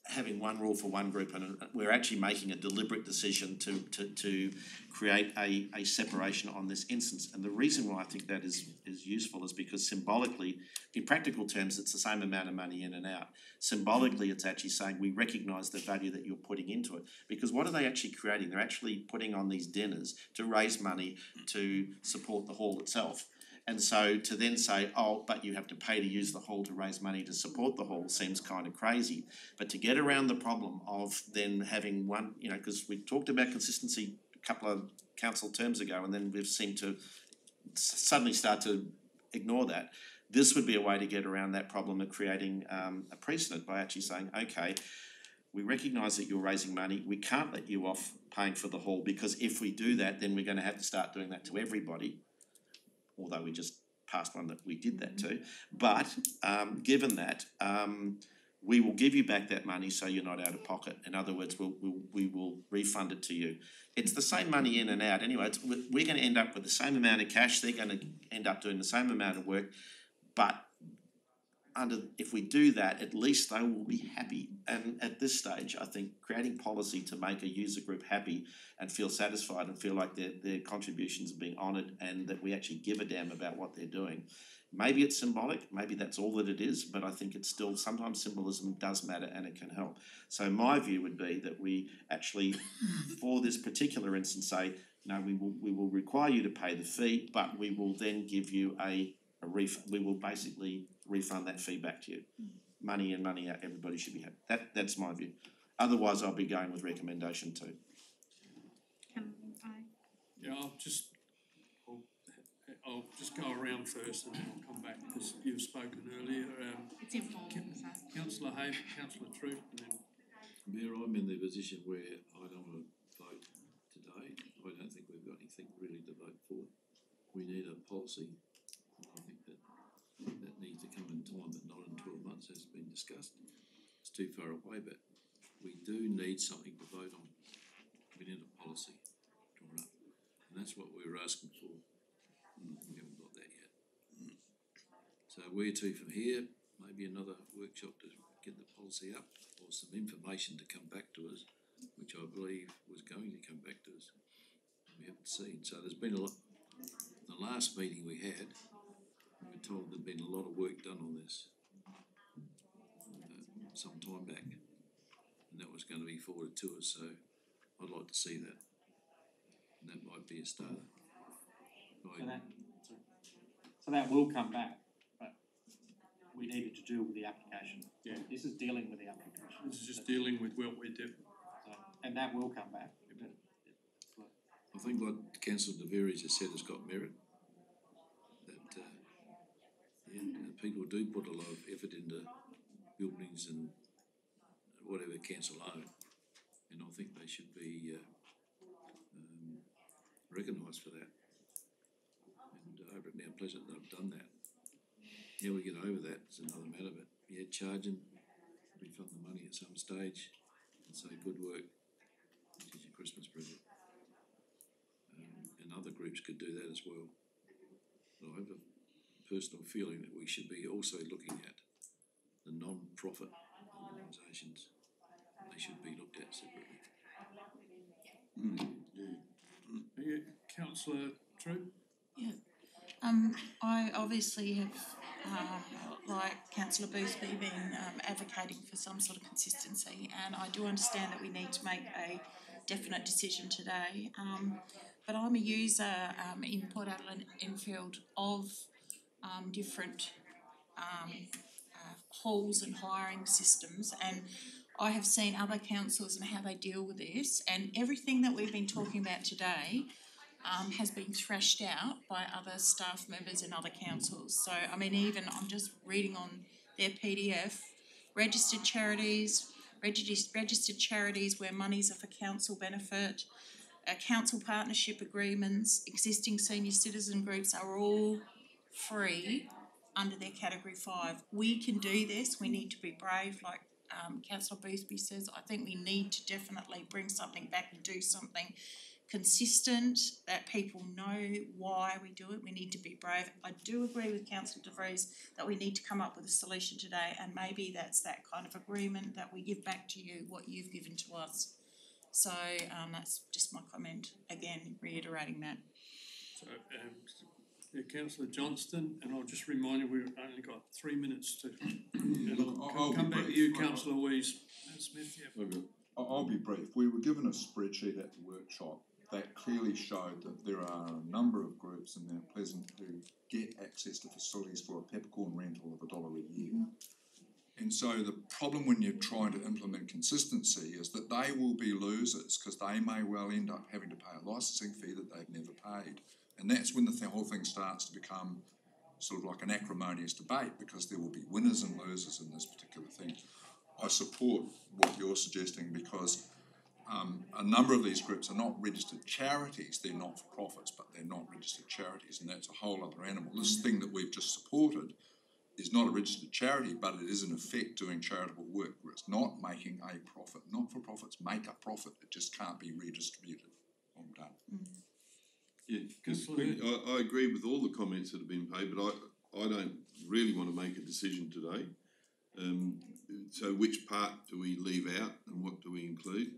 having one rule for one group, and uh, we're actually making a deliberate decision to to, to create a, a separation on this instance. And the reason why I think that is is useful is because symbolically, in practical terms, it's the same amount of money in and out. Symbolically, it's actually saying we recognise the value that you're putting into it. Because what are they actually creating? They're actually putting on these dinners to raise money to support the hall itself. And so to then say, oh, but you have to pay to use the hall to raise money to support the hall seems kind of crazy. But to get around the problem of then having one, you know, because we talked about consistency a couple of council terms ago, and then we've seemed to suddenly start to ignore that. This would be a way to get around that problem of creating um a precedent by actually saying, okay, we recognise that you're raising money, we can't let you off paying for the hall because if we do that, then we're gonna have to start doing that to everybody. Although we just passed one that we did that to, but um given that, um we will give you back that money so you're not out of pocket. In other words, we'll we'll we will refund it to you. It's the same money in and out anyway, we're gonna end up with the same amount of cash, they're gonna end up doing the same amount of work. But under, if we do that, at least they will be happy. And at this stage, I think creating policy to make a user group happy and feel satisfied and feel like their their contributions are being honoured and that we actually give a damn about what they're doing. Maybe it's symbolic, maybe that's all that it is, but I think it's still, sometimes symbolism does matter and it can help. So my view would be that we actually, [LAUGHS] for this particular instance, say, no, we will, we will require you to pay the fee, but we will then give you a a ref, we will basically refund that fee back to you. Money in, money out, everybody should be happy. That, that's my view. Otherwise, I'll be going with recommendation two. Can I? Yeah, I'll just, I'll, I'll just go around first and then I'll come back, because you've spoken earlier, um, It's informal, so. councillor Hay, councillor Troup, and then Mayor, I'm in the position where I don't wanna vote today, I don't think we've got anything really to vote for. We need a policy, and I think that come in time, but not in twelve months as has been discussed. It's too far away, but we do need something to vote on. We need a policy drawn up, and that's what we were asking for. Hmm, we haven't got that yet. So where to from here, maybe another workshop to get the policy up, or some information to come back to us, which I believe was going to come back to us. We haven't seen, so there's been a lot, the last meeting we had, we were told there'd been a lot of work done on this. uh, Some time back, and that was gonna be forwarded to us, so I'd like to see that. And that might be a start. So that, so that will come back, but we needed to deal with the application. Yeah. This is dealing with the application. this is just dealing with what we do. So, and that will come back, but it's like- I think what councillor De Vries has said has got merit. Yeah, uh, people do put a lot of effort into buildings and whatever council own. And I think they should be, uh, um, recognised for that. And over at Mount Pleasant, they've done that. How we get over that is another matter, but yeah, charge them, refund the money at some stage and say, good work, this is your Christmas present um, and other groups could do that as well. But I have a personal feeling that we should be also looking at the non-profit organisations. They should be looked at separately. Yeah, councillor Troup? Um, I obviously have, um, like councillor Boothby, been um, advocating for some sort of consistency, and I do understand that we need to make a definite decision today. Um, but I'm a user um, in Port Adelaide Enfield of um, different um, uh, halls and hiring systems, and I have seen other councils and how they deal with this, and everything that we've been talking about today um, has been thrashed out by other staff members in other councils. So, I mean, even I'm just reading on their PDF, registered charities, registered, registered charities where monies are for council benefit, uh, council partnership agreements, existing senior citizen groups are all free under their category five. We can do this, we need to be brave, like um councillor Boothby says, I think we need to definitely bring something back and do something consistent, that people know why we do it, we need to be brave. I do agree with councillor De Vries that we need to come up with a solution today and maybe that's that kind of agreement that we give back to you what you've given to us. So um that's just my comment, again reiterating that. So, um, yeah, councillor Johnston, and I'll just remind you, we've only got three minutes to, and Look, I'll I'll- I'll come- come be back to brief. you, I- councillor Wees, Smith, yeah. I- I'll be brief. We were given a spreadsheet at the workshop that clearly showed that there are a number of groups in Mount Pleasant who get access to facilities for a peppercorn rental of a dollar a year. And so the problem when you're trying to implement consistency is that they will be losers because they may well end up having to pay a licensing fee that they've never paid. And that's when the th- whole thing starts to become sort of like an acrimonious debate because there will be winners and losers in this particular thing. I support what you're suggesting because um, a number of these groups are not registered charities, they're not for profits, but they're not registered charities, and that's a whole other animal. This thing that we've just supported is not a registered charity, but it is in effect doing charitable work where it's not making a profit. Not for profits make a profit, it just can't be redistributed. I'm done. Yeah, because I, I agree with all the comments that have been paid, but I, I don't really want to make a decision today. Um, so which part do we leave out and what do we include?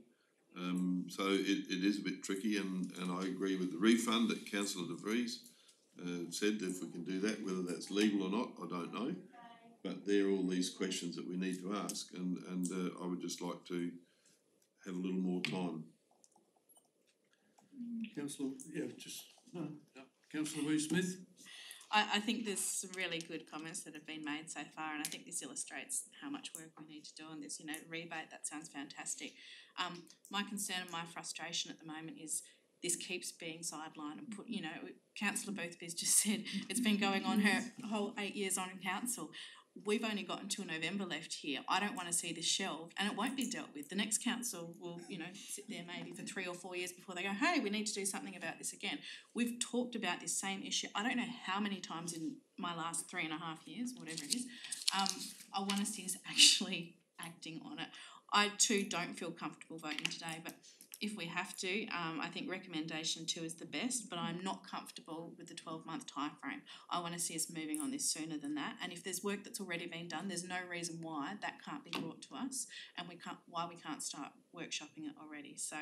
Um, so it, it is a bit tricky and, and I agree with the refund that councillor De Vries uh, said if we can do that, whether that's legal or not, I don't know. But there are all these questions that we need to ask and, and uh, I would just like to have a little more time. Councillor, yeah, just, no, no. Councillor Wiese-Smith? I, I think there's some really good comments that have been made so far, and I think this illustrates how much work we need to do on this. You know, rebate, that sounds fantastic. Um, my concern and my frustration at the moment is this keeps being sidelined and put, you know, Councillor Boothby's just said it's been going on her whole eight years on council. We've only got until November left here. I don't want to see this shelved and it won't be dealt with. The next council will, you know, sit there maybe for three or four years before they go, hey, we need to do something about this again. We've talked about this same issue, I don't know how many times in my last three and a half years, whatever it is. Um, I want to see us actually acting on it. I too don't feel comfortable voting today, but if we have to, um, I think recommendation two is the best, but I'm not comfortable with the twelve month timeframe. I wanna see us moving on this sooner than that, and if there's work that's already been done, there's no reason why that can't be brought to us, and we can't, why we can't start workshopping it already, so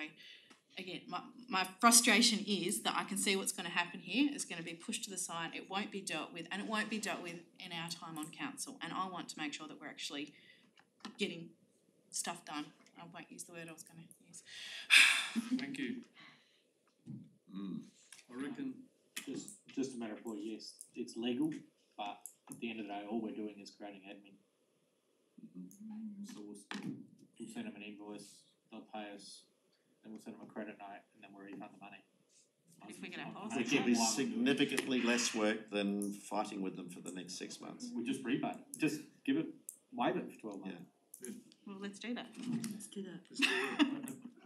again, my, my frustration is that I can see what's gonna happen here, it's gonna be pushed to the side, it won't be dealt with, and it won't be dealt with in our time on council, and I want to make sure that we're actually getting stuff done. I won't use the word I was gonna use. [SIGHS] Thank you. Mm. I reckon, Just, just a matter of point, yes, it's legal, but at the end of the day, all we're doing is creating admin. So we'll, we'll send them an invoice, they'll pay us, then we'll send them a credit note, and then we'll refund the money. If we get our policy. Which will be significantly less work than fighting with them for the next six months. We just rebate, just give it, waive it for twelve months. Well, let's do that. Let's do that.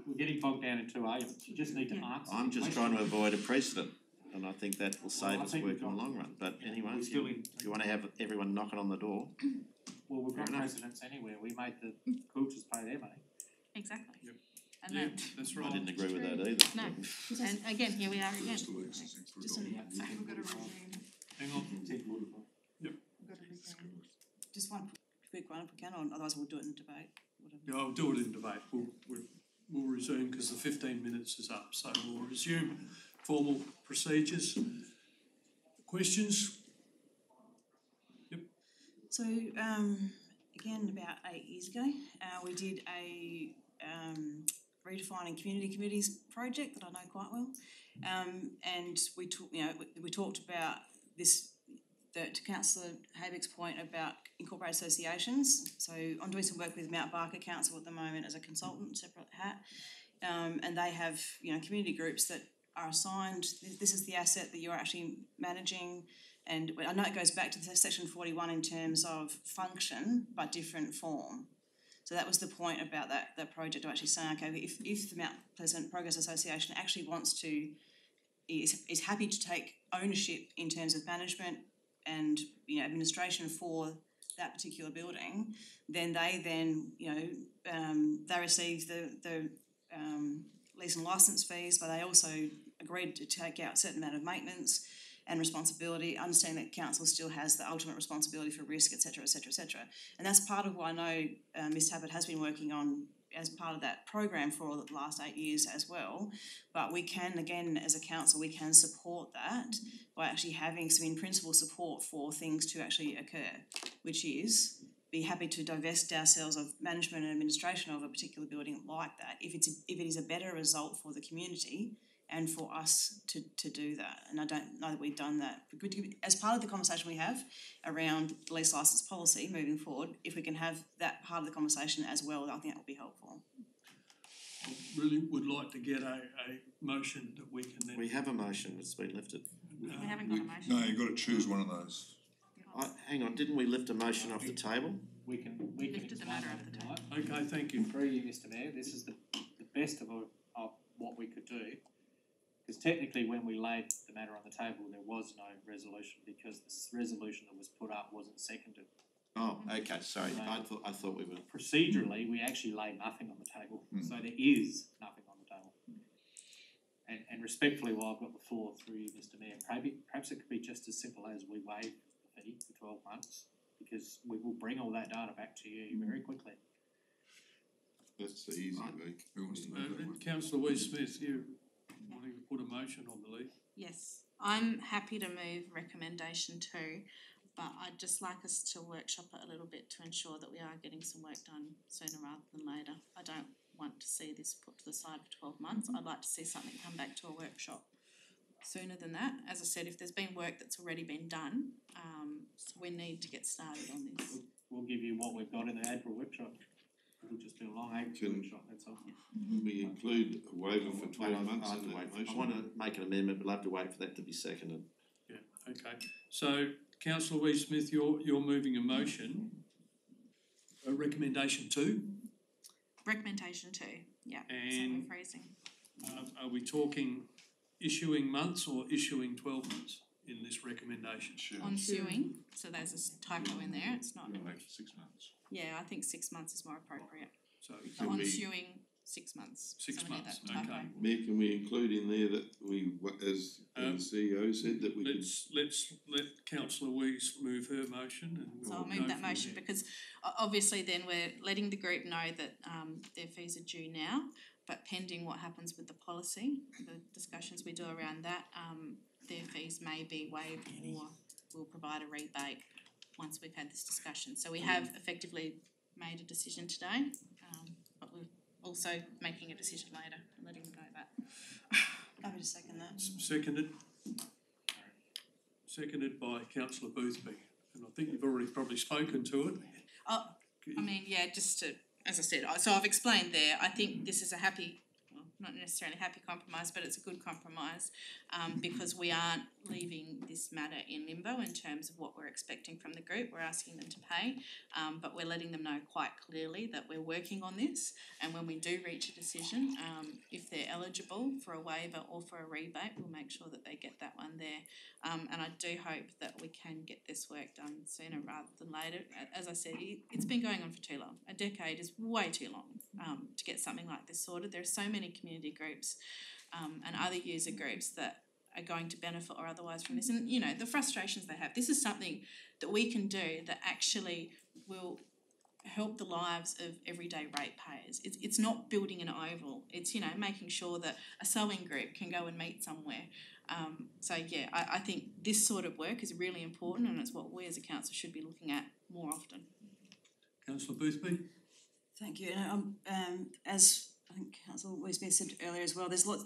We're getting bogged down in two arguments, you just need to answer. I'm the just trying to avoid a precedent, and I think that will save Well, I us think work we've in the got- long run, but anyway, we're if still you, in- if you wanna have everyone knocking on the door, [CLEARS THROAT] Well, we've got Fair enough. precedents anywhere, we made the coaches pay their money. Exactly. Yep. And yeah, that, that's I right. didn't agree with that either. no, and again, here we are again. First Just a included. minute, we've got to resume. Hang on, Ten forty-five. We've got to resume. Just one quick one if we can, or otherwise we'll do it in debate, whatever. yeah, I'll do it in debate, we'll, we'll, we'll resume because the fifteen minutes is up, so we'll resume formal procedures. Questions? Yep. So, um, again, about eight years ago, uh, we did a, um, redefining community committees project that I know quite well. Um, and we talk, you know, we, we talked about this, the, to councillor Haebich's point about incorporated associations. So I'm doing some work with Mount Barker Council at the moment as a consultant, separate hat. Um, and they have, you know, community groups that are assigned, this, is the asset that you're actually managing. And I know it goes back to section forty-one in terms of function, but different form. So that was the point about that, that project, of actually saying, okay, if, if the Mount Pleasant Progress Association actually wants to, is, is happy to take ownership in terms of management and, you know, administration for that particular building, then they then, you know, um, they receive the, the, um, lease and license fees, but they also agreed to take out a certain amount of maintenance and responsibility, understanding that council still has the ultimate responsibility for risk, et cetera, et cetera, et cetera. And that's part of what I know uh, Ms Tappert has been working on as part of that program for the last eight years as well. But we can, again, as a council, we can support that by actually having some in principle support for things to actually occur, which is be happy to divest ourselves of management and administration of a particular building like that if it's a, if it is a better result for the community and for us to, to do that. And I don't know that we've done that. But As part of the conversation we have around the lease license policy moving forward, if we can have that part of the conversation as well, I think that would be helpful. I really would like to get a, a motion that we can then. We have a motion, it's been lifted. We haven't got a motion. No, you've got to choose one of those. I, hang on, didn't we lift a motion off the table? We can, we can Lifted the matter off the table. Okay, thank you. Through you, Mr Mayor, this is the, the best of, of what we could do. Because technically, when we laid the matter on the table, there was no resolution because the resolution that was put up wasn't seconded. Oh, okay, sorry, I thought, I thought we were, Procedurally, we actually laid nothing on the table, Hmm. so there is nothing on the table. And, and respectfully, while I've got the floor through you, Mr Mayor, maybe, perhaps it could be just as simple as we waive the fee for twelve months. Because we will bring all that data back to you very quickly. That's the easy way. Who wants to move that Uh, one? councillor Wiese-Smith, you wanting to put a motion on the lead? Yes, I'm happy to move recommendation two, but I'd just like us to workshop it a little bit to ensure that we are getting some work done sooner rather than later. I don't want to see this put to the side for twelve months, I'd like to see something come back to a workshop sooner than that. As I said, if there's been work that's already been done, um, so we need to get started on this. We'll give you what we've got in the April workshop. We'll just do a long April Can- workshop, that's all. Can we include a waiver for twelve I'll- months I'll in that wait. motion? I wanna make an amendment, but I'll have to wait for that to be seconded. Yeah, okay. So councillor Wiese-Smith, you're, you're moving a motion, a recommendation two, Recommendation two, yeah, so And- we're freezing. uh, are we talking issuing months or issuing twelve months in this recommendation? On suing, so there's a s- typo in there, it's not, We'll make it six months. Yeah, I think six months is more appropriate. So So Can on we- suing, six months, Six we need months, that okay. Mayor, can we include in there that we, wa- as Um, CEO said, that we could let's, let's let councillor Wiese move her motion and we'll So I'll go move that from motion there. because o- obviously then we're letting the group know that um their fees are due now, but pending what happens with the policy, the discussions we do around that, um their fees may be waived or we'll provide a rebate once we've had this discussion. So we have effectively made a decision today, um but we're also making a decision later and letting them know that. [LAUGHS] Happy to second that. Seconded. Seconded by councillor Boothby, and I think you've already probably spoken to it. Oh, I mean, yeah, just to, as I said, so I've explained there, I think this is a happy, well, not necessarily happy compromise, but it's a good compromise. Um, because we aren't leaving this matter in limbo in terms of what we're expecting from the group, we're asking them to pay. Um, but we're letting them know quite clearly that we're working on this, and when we do reach a decision, um, if they're eligible for a waiver or for a rebate, we'll make sure that they get that one there. Um, and I do hope that we can get this work done sooner rather than later. As I said, it, it's been going on for too long. A decade is way too long um, to get something like this sorted. There are so many community groups um, and other user groups that are going to benefit or otherwise from this. And you know the frustrations they have. This is something that we can do that actually will help the lives of everyday ratepayers. It's it's not building an oval. It's you know making sure that a sewing group can go and meet somewhere. Um, so yeah, I, I think this sort of work is really important, and it's what we as a council should be looking at more often. Councillor Boothby? Thank you, and um um as I think Councillor Westmead said earlier as well, there's lots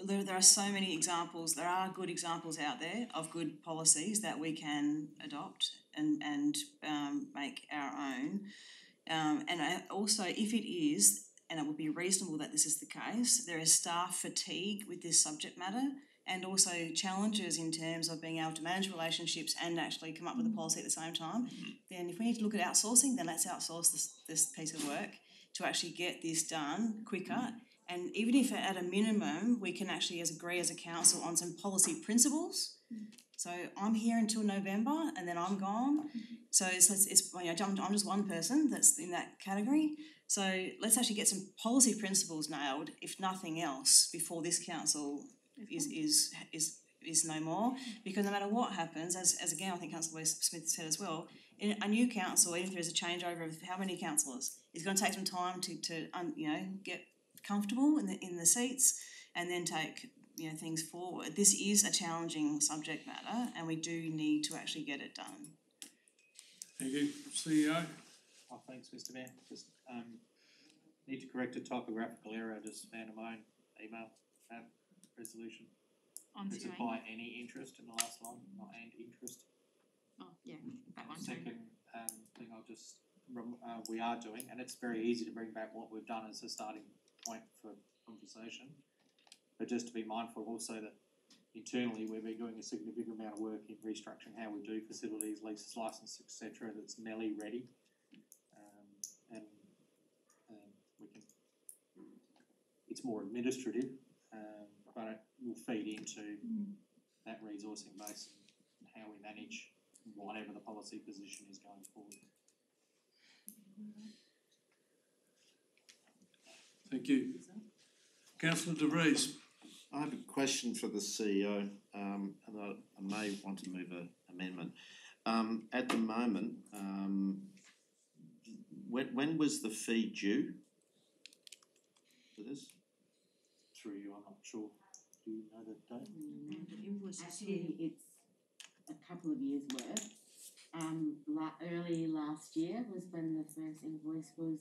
there there are so many examples, there are good examples out there of good policies that we can adopt and and um make our own. Um and I also if it is, and it would be reasonable that this is the case, there is staff fatigue with this subject matter and also challenges in terms of being able to manage relationships and actually come up with a policy at the same time, then if we need to look at outsourcing, then let's outsource this this piece of work to actually get this done quicker. Mm. And even if at a minimum, we can actually as agree as a council on some policy principles. Mm. So I'm here until November and then I'm gone. Mm-hmm. So it's, it's, it's you know, I'm, I'm just one person that's in that category. So let's actually get some policy principles nailed, if nothing else, before this council is is is is no more. Mm. Because no matter what happens, as as again I think Councillor Smith said as well, in a new council, even if there's a changeover of how many councillors, it's going to take some time to to um, you know get comfortable in the in the seats and then take you know things forward. This is a challenging subject matter, and we do need to actually get it done. Thank you. CEO? Oh, thanks, Mr Mayor, just, um, need to correct a typographical error, just found in my own email, that resolution. On Does suing. apply any interest in the last line, not and interest. Oh yeah, that one. Second, um, thing I'll just, rem- uh, we are doing, and it's very easy to bring back what we've done as a starting point for conversation. But just to be mindful also that internally, we've been doing a significant amount of work in restructuring how we do facilities, leases, licenses, etc. that's Nelly ready. Um, and, um, we can, it's more administrative, um, but it will feed into that resourcing base and how we manage whatever the policy position is going forward. Thank you. Councillor De Vries. I have a question for the CEO, um, and I, I may want to move an amendment. Um, at the moment, um, when, when was the fee due for this? Through you, I'm not sure. Do you know the date? The invoice is here. Actually, it's a couple of years worth. Um, la- early last year was when the first invoice was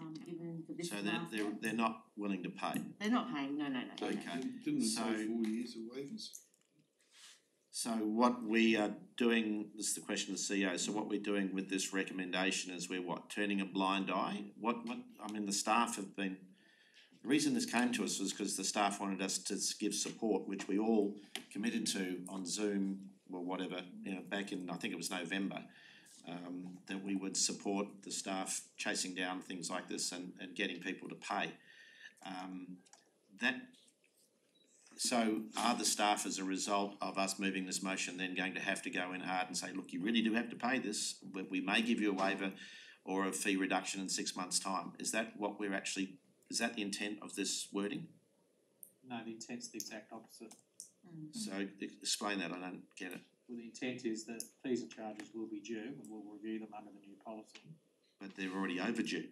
um given for this So they're, they're, one. they're not willing to pay, They're not paying, no, no, no, no, no. okay? Didn't it say So- four years of waivers? So what we are doing, this is the question of the CEO, so what we're doing with this recommendation is we're what, turning a blind eye? What, what, I mean, the staff have been, the reason this came to us was because the staff wanted us to s- give support, which we all committed to on Zoom or whatever, you know, back in, I think it was November. Um, that we would support the staff chasing down things like this and, and getting people to pay. Um, that so are the staff, as a result of us moving this motion, then going to have to go in hard and say, look, you really do have to pay this, but we may give you a waiver or a fee reduction in six months' time? Is that what we're actually, is that the intent of this wording? No, the intent's the exact opposite. Mm. So e- explain that, I don't get it, Well, the intent is that fees and charges will be due and we'll review them under the new policy. but they're already overdue.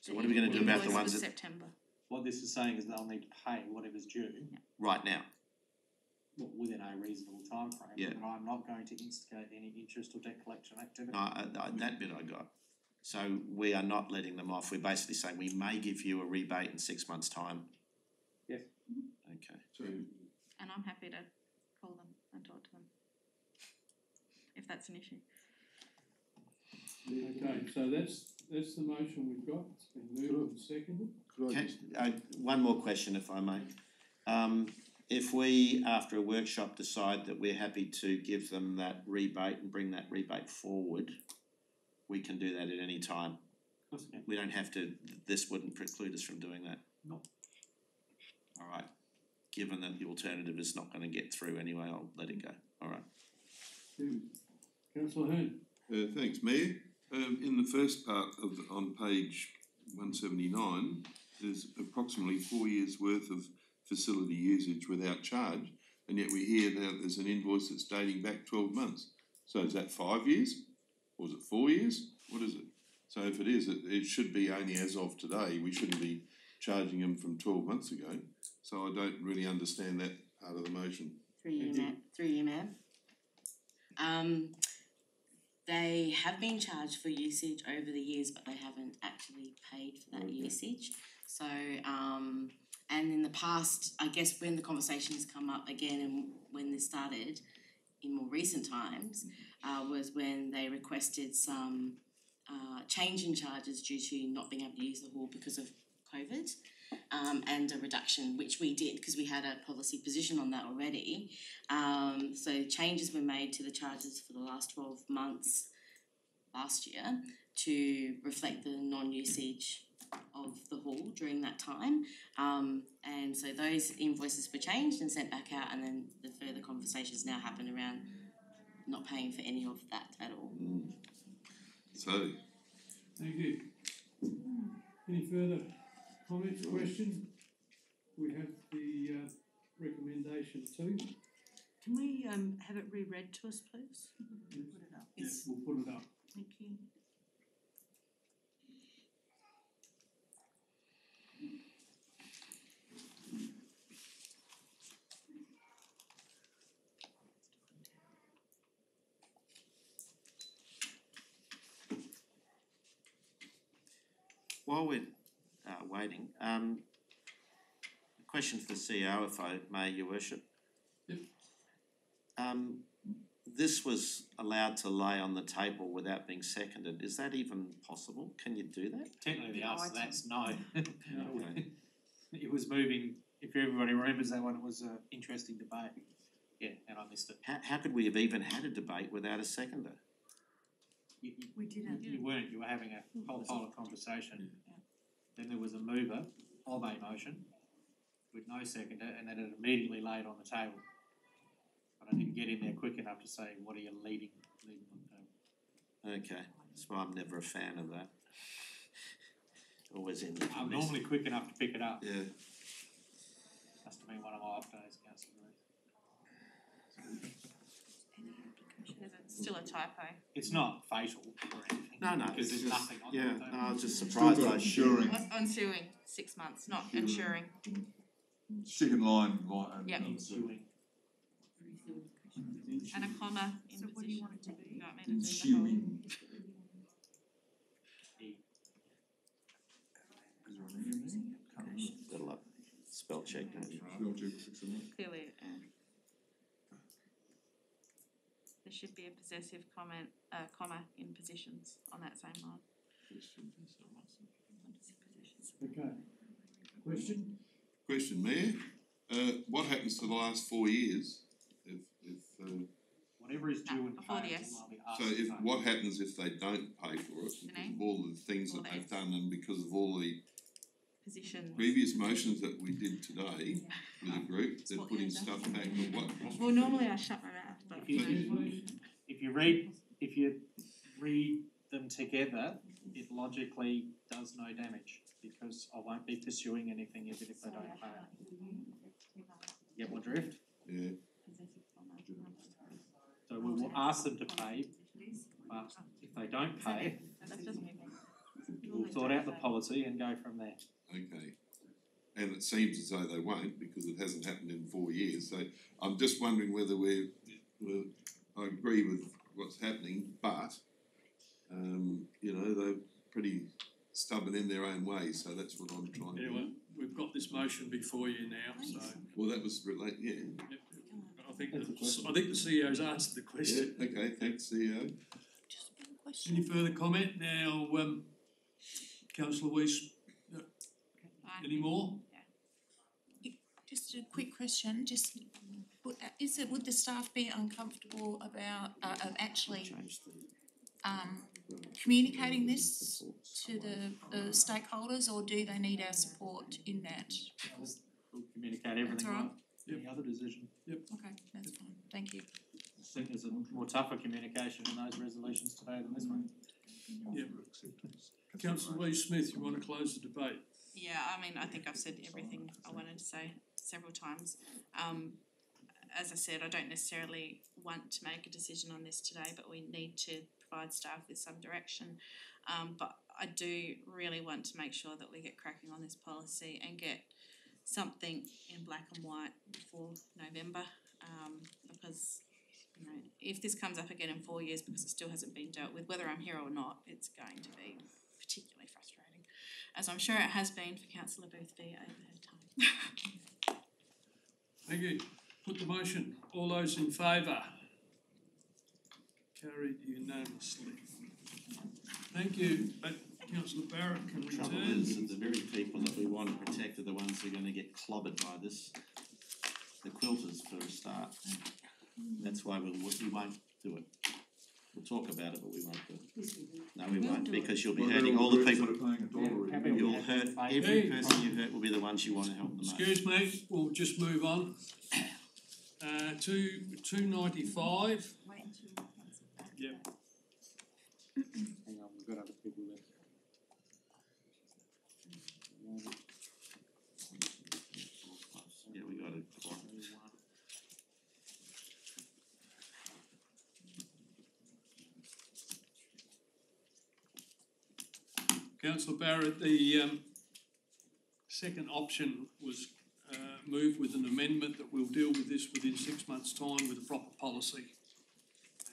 So what are we gonna do about the ones was that, September. What this is saying is they'll need to pay whatever's due right now? w- within a reasonable timeframe. Yeah. But I'm not going to instigate any interest or debt collection activity. No, I, I, that bit I got. So we are not letting them off, we're basically saying we may give you a rebate in six months' time. Yes. Okay. So And I'm happy to call them and talk to them. If that's an issue. Okay, so that's, that's the motion we've got, it's been moved and seconded. Can, uh, one more question if I may. Um, if we, after a workshop, decide that we're happy to give them that rebate and bring that rebate forward, we can do that at any time. Of. We don't have to, this wouldn't preclude us from doing that. No. Alright, given that the alternative is not gonna get through anyway, I'll let it go, alright. Councillor Hurn. uh, thanks, Mayor. Um, in the first part of, the- on page one seventy-nine, there's approximately four years' worth of facility usage without charge, and yet we hear that there's an invoice that's dating back twelve months. So is that five years? Or is it four years? What is it? So if it is, it, it should be only as of today, we shouldn't be charging them from twelve months ago. So I don't really understand that part of the motion. Through you, Thank you. ma'am, through you, ma'am. Um, they have been charged for usage over the years, but they haven't actually paid for that Okay. usage. So, um, and in the past, I guess when the conversations come up again and when this started in more recent times, uh, was when they requested some uh, change in charges due to not being able to use the hall because of COVID um, and a reduction, which we did because we had a policy position on that already. Um, so changes were made to the charges for the last twelve months last year to reflect the non-usage of the hall during that time. Um, and so those invoices were changed and sent back out and then the further conversations now happen around not paying for any of that at all. So, Thank you. Any further comments, questions? We have the uh recommendation too. Can we um have it reread to us, please? Put it up. Yes, we'll put it up. Thank you. While we're waiting, um a question for the CEO if I may, your worship. Yep. Um this was allowed to lay on the table without being seconded, is that even possible? Can you do that? Technically, the answer to that's no. No. [LAUGHS] It was moving if everybody remembers that one, it was an interesting debate. Yeah, and I missed it. How, how could we have even had a debate without a seconder? You, you, We didn't. you weren't, you were having a whole pile of conversation. Then there was a mover of a motion with no seconder, and then it immediately laid on the table. But I didn't get in there quick enough to say, what are you leading, leading on the table? Okay, that's why I'm never a fan of that. Always end up I'm normally quick enough to pick it up, Yeah, must have been one of my off days, councillor Ruth. Is it still a typo? It's not fatal or anything. no, no, Because it's there's just, nothing on yeah, table. no, I was just Still surprised got I ensuring, On, on suing, six months, not ensuring. second line, line, and. Yep. And a comma in So position. what do you want it to be? You want me to do the whole? Ensuing. Is there an E in there? Can't remember. got a lot spell check, don't you? Spell check, fix it. Clearly, uh, there should be a possessive comment, uh, comma in positions on that same line. Okay. Question? Question, Mayor, uh, what happens to the last four years? If, if, uh, Whatever is due and Before the payable, S. I'll be asked so if, pay. what happens if they don't pay for it because of all the things that Before they've S. done and because of all the Position. previous motions that we did today with a group, they're what putting you've done. stuff back, but what, what- Well, normally I shut my mouth, but If you, if you read, if you read them together, it logically does no damage, because I won't be pursuing anything even if they don't pay. Get my drift? yeah, So we will ask them to pay, but if they don't pay, That's just me. we'll sort out the policy and go from there. okay. And it seems as though they won't because it hasn't happened in four years, so I'm just wondering whether we're, we're, I agree with what's happening, but um, you know, they're pretty stubborn in their own way, so that's what I'm trying to. Anyway, we've got this motion before you now, so Well, that was relate, yeah, yep, I think, the- I think the CEO's answered the yeah, question. okay, thanks, CEO. Just one question. Any further comment? Now, um, councillor Weiss, Fine. any more? Just a quick question, just, would, is it, would the staff be uncomfortable about, uh, of actually, um, communicating this to the, the stakeholders, or do they need our support in that? We'll communicate everything all right. like any other decision. Okay, that's fine, thank you. I think there's a more tougher communication in those resolutions today than this one. Councillor Wiese-Smith, you wanna close the debate? Yeah, I mean, I think I've said everything I wanted to say several times. Um, as I said, I don't necessarily want to make a decision on this today, but we need to provide staff with some direction. Um, but I do really want to make sure that we get cracking on this policy and get something in black and white before November. Um, because, you know, if this comes up again in four years because it still hasn't been dealt with, whether I'm here or not, it's going to be particularly frustrating. As I'm sure it has been for councillor Boothby over her time. Thank you. Put the motion. All those in favour? Carried unanimously. Thank you. But councillor Barrett can The trouble is that the very people that we want to protect are the ones who are gonna get clobbered by this. The quilters for a start. That's why we'll, we won't do it. We'll talk about it, but we won't do it. No, we won't, because you'll be Well, hurting all the people, that are paying a dollar. Happy we you'll hurt, every person you hurt will be the ones you wanna help the most. Excuse me, we'll just move on. Uh, two, two ninety-five. Yep. Hang on, we've got other people left. Yeah, we got it. Councillor Barrett, the um second option was moved with an amendment that we'll deal with this within six months' time with a proper policy.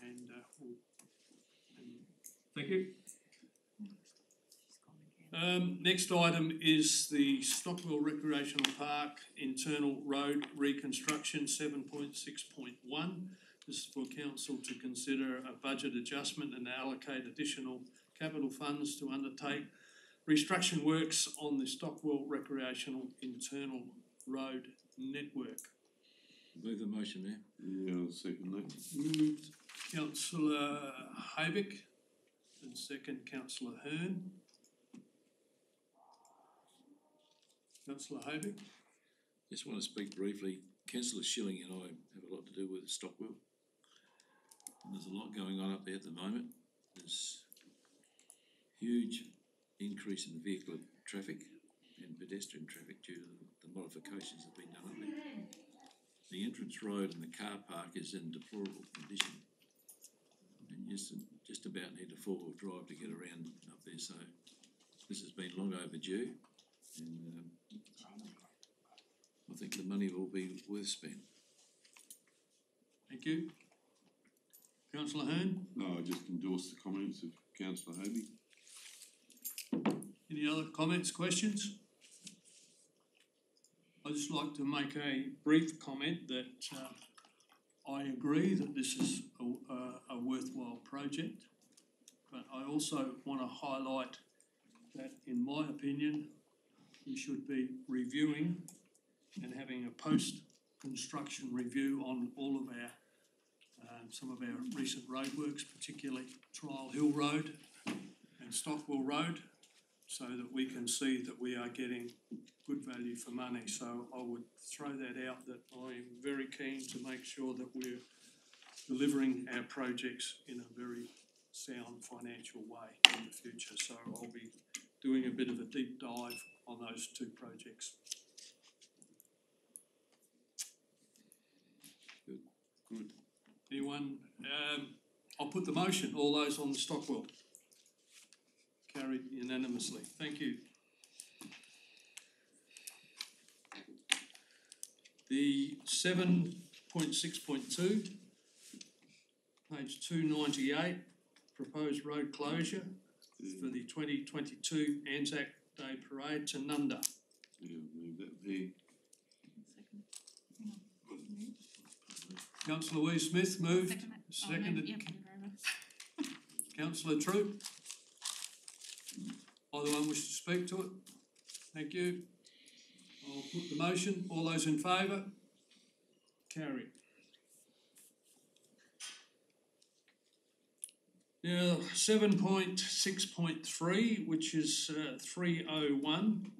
And uh we'll Thank you. Um, next item is the Stockwell Recreational Park Internal Road Reconstruction, seven point six point one. This is for council to consider a budget adjustment and allocate additional capital funds to undertake restructuring works on the Stockwell Recreational Internal road network. Move the motion, Mayor. Yeah, I'll second that. Moved councillor Haebich and second councillor Hurn. Councillor Haebich? Just want to speak briefly. Councillor Schilling and I have a lot to do with Stockwell. And there's a lot going on up there at the moment. There's huge increase in vehicle traffic and pedestrian traffic due to the modifications have been done up there. The entrance road and the car park is in deplorable condition. And just, just about need a four-wheel drive to get around up there, so this has been long overdue. And, um, I think the money will be worth spent. Thank you. Councillor Hurn, No, I just endorse the comments of councillor Haebich. any other comments, questions? I'd just like to make a brief comment that uh I agree that this is a a- worthwhile project. But I also wanna highlight that in my opinion, we should be reviewing and having a post-construction review on all of our um some of our recent roadworks, particularly Trial Hill Road and Stockwell Road, so that we can see that we are getting good value for money. So I would throw that out that I'm very keen to make sure that we're delivering our projects in a very sound financial way in the future. So I'll be doing a bit of a deep dive on those two projects. Good. Anyone, um, I'll put the motion, all those on the Stockwell. Carried unanimously, thank you. The seven point six point two, page two ninety-eight, proposed road closure for the twenty twenty-two Anzac Day Parade Tanunda. Yeah, move that there. Councillor Wiese-Smith moved, Second it. Oh, no, seconded, yeah, put it over. councillor Troup. Either one wish to speak to it? Thank you. I'll put the motion, all those in favour? Carried. Now, seven point six point three, which is uh three oh one,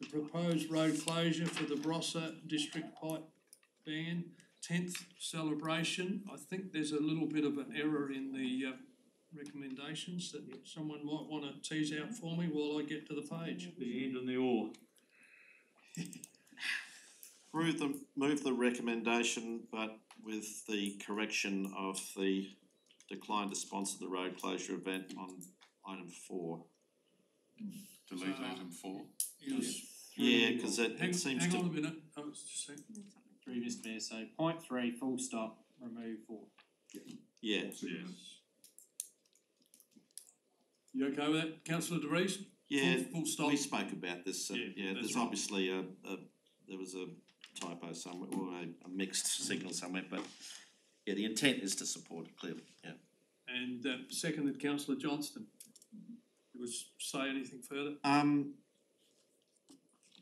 the proposed road closure for the Barossa District Pipe Band tenth celebration. I think there's a little bit of an error in the uh recommendations that someone might wanna tease out for me while I get to the page. The end and the or. [LAUGHS] Move the, move the recommendation, but with the correction of the decline to sponsor the road closure event on item four. Delete So- item four. Yes. Yeah, cause it, Hang, it seems hang to. on a minute, oh, it's just a sec. Through Mr Mayor, so point three, full stop, remove four. Yeah, You okay with that, councillor De Vries? yeah, Full, full stop. we spoke about this, uh, Yeah, yeah, there's right. obviously a, a, there was a typo somewhere, or a, a mixed signal somewhere, but yeah, the intent is to support it clearly, yeah. And uh, seconded councillor Johnston. You was say anything further? Um,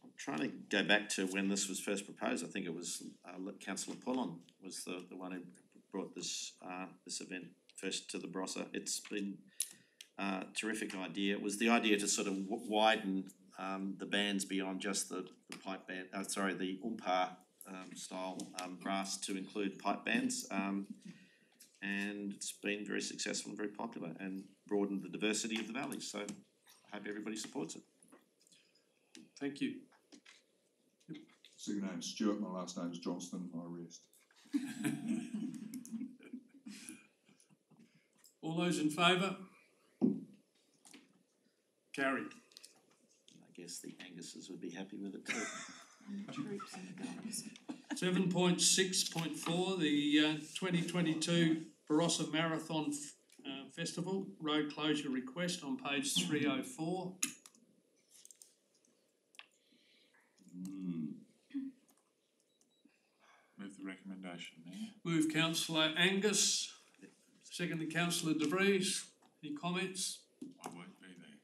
I'm trying to go back to when this was first proposed, I think it was, uh, councillor Pullon was the, the one who brought this, uh, this event first to the Barossa. It's been a terrific idea, it was the idea to sort of w- widen, um, the bands beyond just the, the pipe band, uh, sorry, the umpah, um, style, um, brass to include pipe bands, um, and it's been very successful and very popular and broadened the diversity of the valley, so I hope everybody supports it. Thank you. Second name's Stuart, my last name's Johnston, I rest. [LAUGHS] All those in favour? Carried. I guess the Angases would be happy with it too. [LAUGHS] Seven point six point four, the uh twenty twenty-two Barossa Marathon F- uh Festival road closure request on page three oh four. Hmm, Move the recommendation, Mayor. Move councillor Angas, Second, seconded councillor De Vries. Any comments? I won't be there.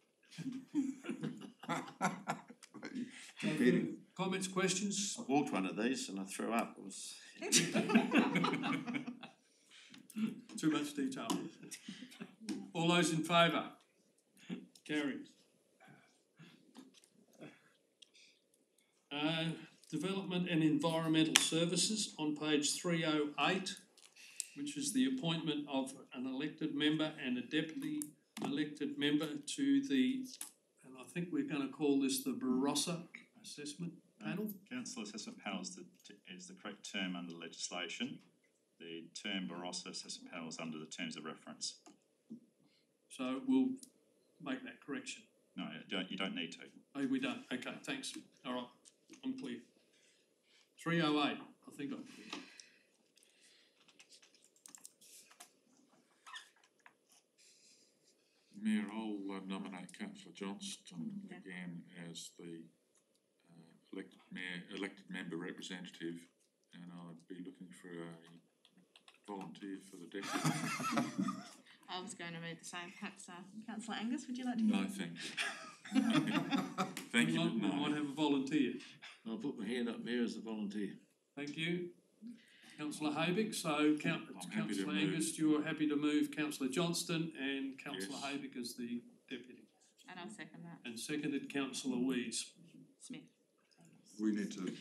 Competing. Comments, questions? I walked one of these and I threw up, it was. [LAUGHS] Too much detail. All those in favour? Carried. Uh, Development and Environmental Services on page three oh eight, which is the appointment of an elected member and a deputy elected member to the, and I think we're gonna call this the Barossa Assessment Panel. Council Assessment Panel is the, is the correct term under the legislation. The term Barossa Assessment Panel is under the terms of reference. So we'll make that correction. No, you don't, you don't need to. Oh, we don't, okay, thanks, all right, I'm clear. Three oh eight, I think I'm clear. Mayor, I'll uh, nominate councillor Johnston again as the uh, elected mayor, elected member representative, and I'd be looking for a volunteer for the deputy. [LAUGHS] I was going to move the same, perhaps, uh, councillor Angas, would you like to? No, thank you. [LAUGHS] Thank We you, might- but We might have a volunteer. I'll put my hand up, Mayor, as the volunteer. Thank you. Councillor Haebich, so count, I'm happy to councillor. Angas, you're happy to move councillor Johnston and councillor Yes. Haebich as the deputy. And I'll second that. And seconded councillor Wiese. Smith. We need to,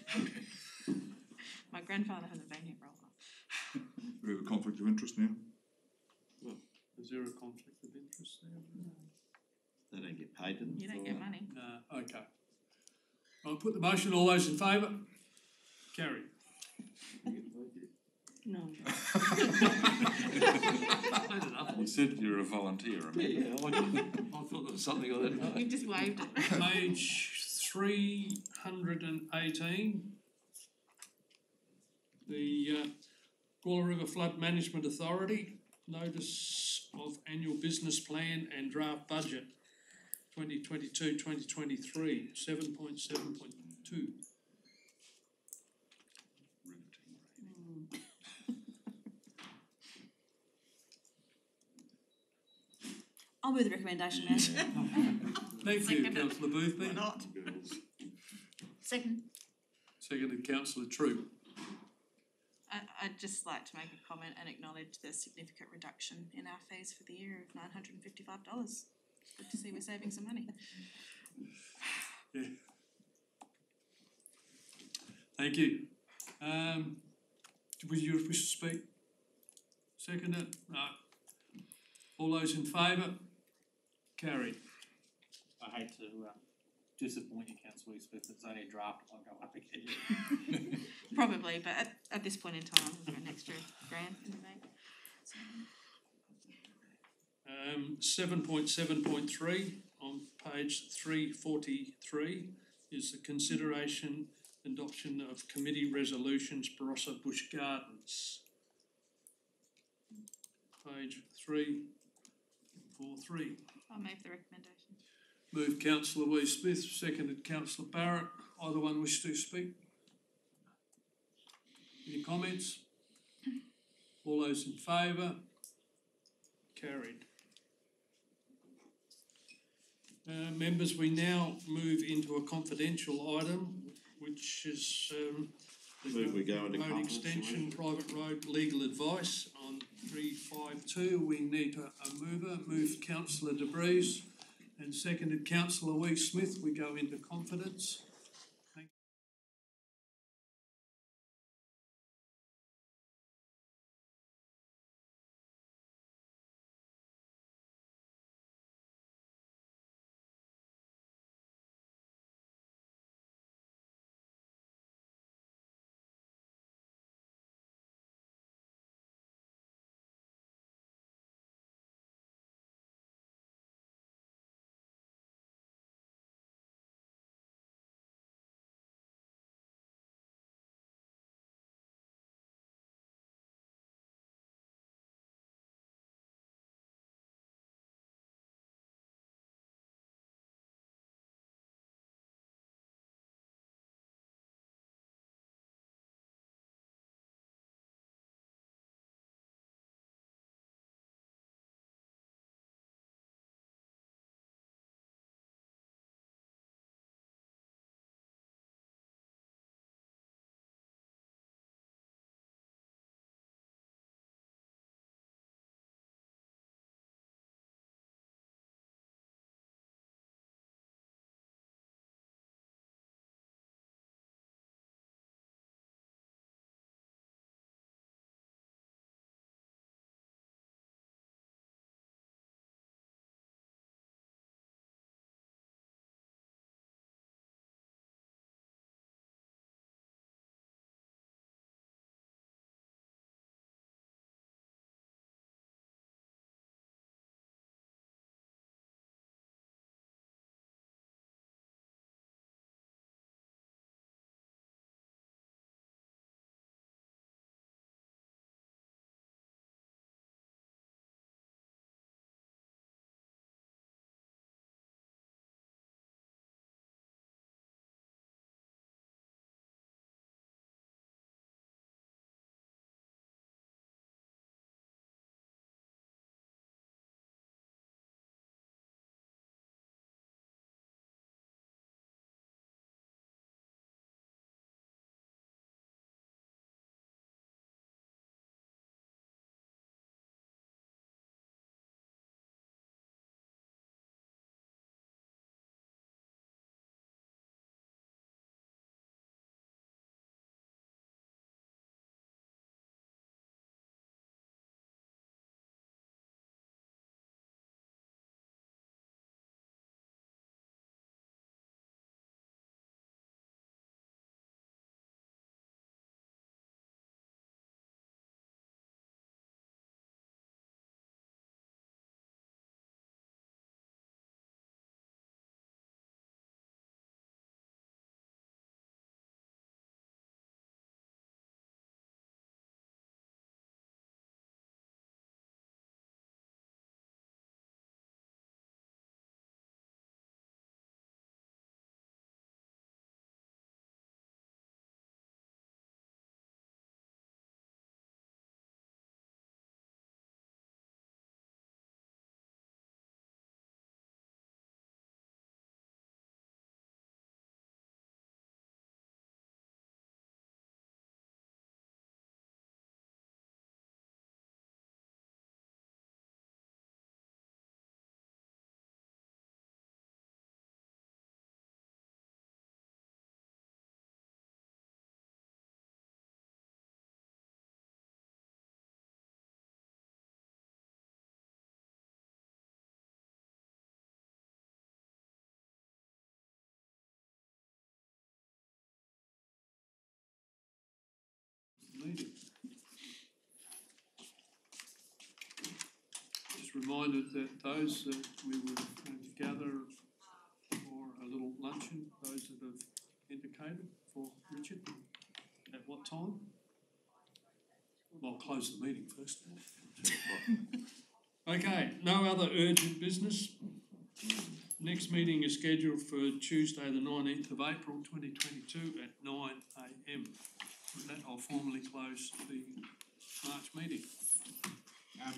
[LAUGHS] My grandfather hasn't been here for a while. [LAUGHS] we have a conflict of interest now. Well, Is there a conflict of interest there? They don't get paid in. You don't get money. No, okay. I'll put the motion, all those in favour? Carry. [LAUGHS] No. [LAUGHS] you said you're a volunteer, Yeah, Yeah, I, I thought there was something I didn't know. You just waved it. Page 318. The uh, Gawler River Flood Management Authority Notice of Annual Business Plan and Draft Budget 2022 2023, 7.7.2. I'll move the recommendation, Mayor. [LAUGHS] Thank you, Second. councillor Boothby. Not. Second. Seconded councillor Troup. I, I'd just like to make a comment and acknowledge the significant reduction in our fees for the year of nine hundred and fifty-five dollars. Good to see we're saving some money. Yeah. Thank you. Um, would you wish to speak? Second it? No. All those in favour? Carried. I hate to uh, disappoint you, councillor Smith, it's only a draft, I'll go up again. Probably, but at, at this point in time, we've got an extra grand in the bank. Um, seven point seven point three on page three forty-three is the consideration adoption of committee resolutions Barossa Bush Gardens. Page three four three. I'll move the recommendation. Moved councillor Wiese-Smith, seconded councillor Barrett. Either one wish to speak? Any comments? All those in favour? Carried. Uh, members, we now move into a confidential item, which is, um, the Move we go into road confidence, extension, private road legal advice on three five two. We need a, a mover, Move councillor De Vries and seconded councillor Wiese-Smith. We go into confidence. Just reminded that those that we were going to gather for a little luncheon, those that have indicated for Richard, at what time? I'll close the meeting first. [LAUGHS] Okay, no other urgent business. Next meeting is scheduled for Tuesday, the nineteenth of April, twenty twenty-two at nine AM. With that, I'll formally close the March meeting. Um,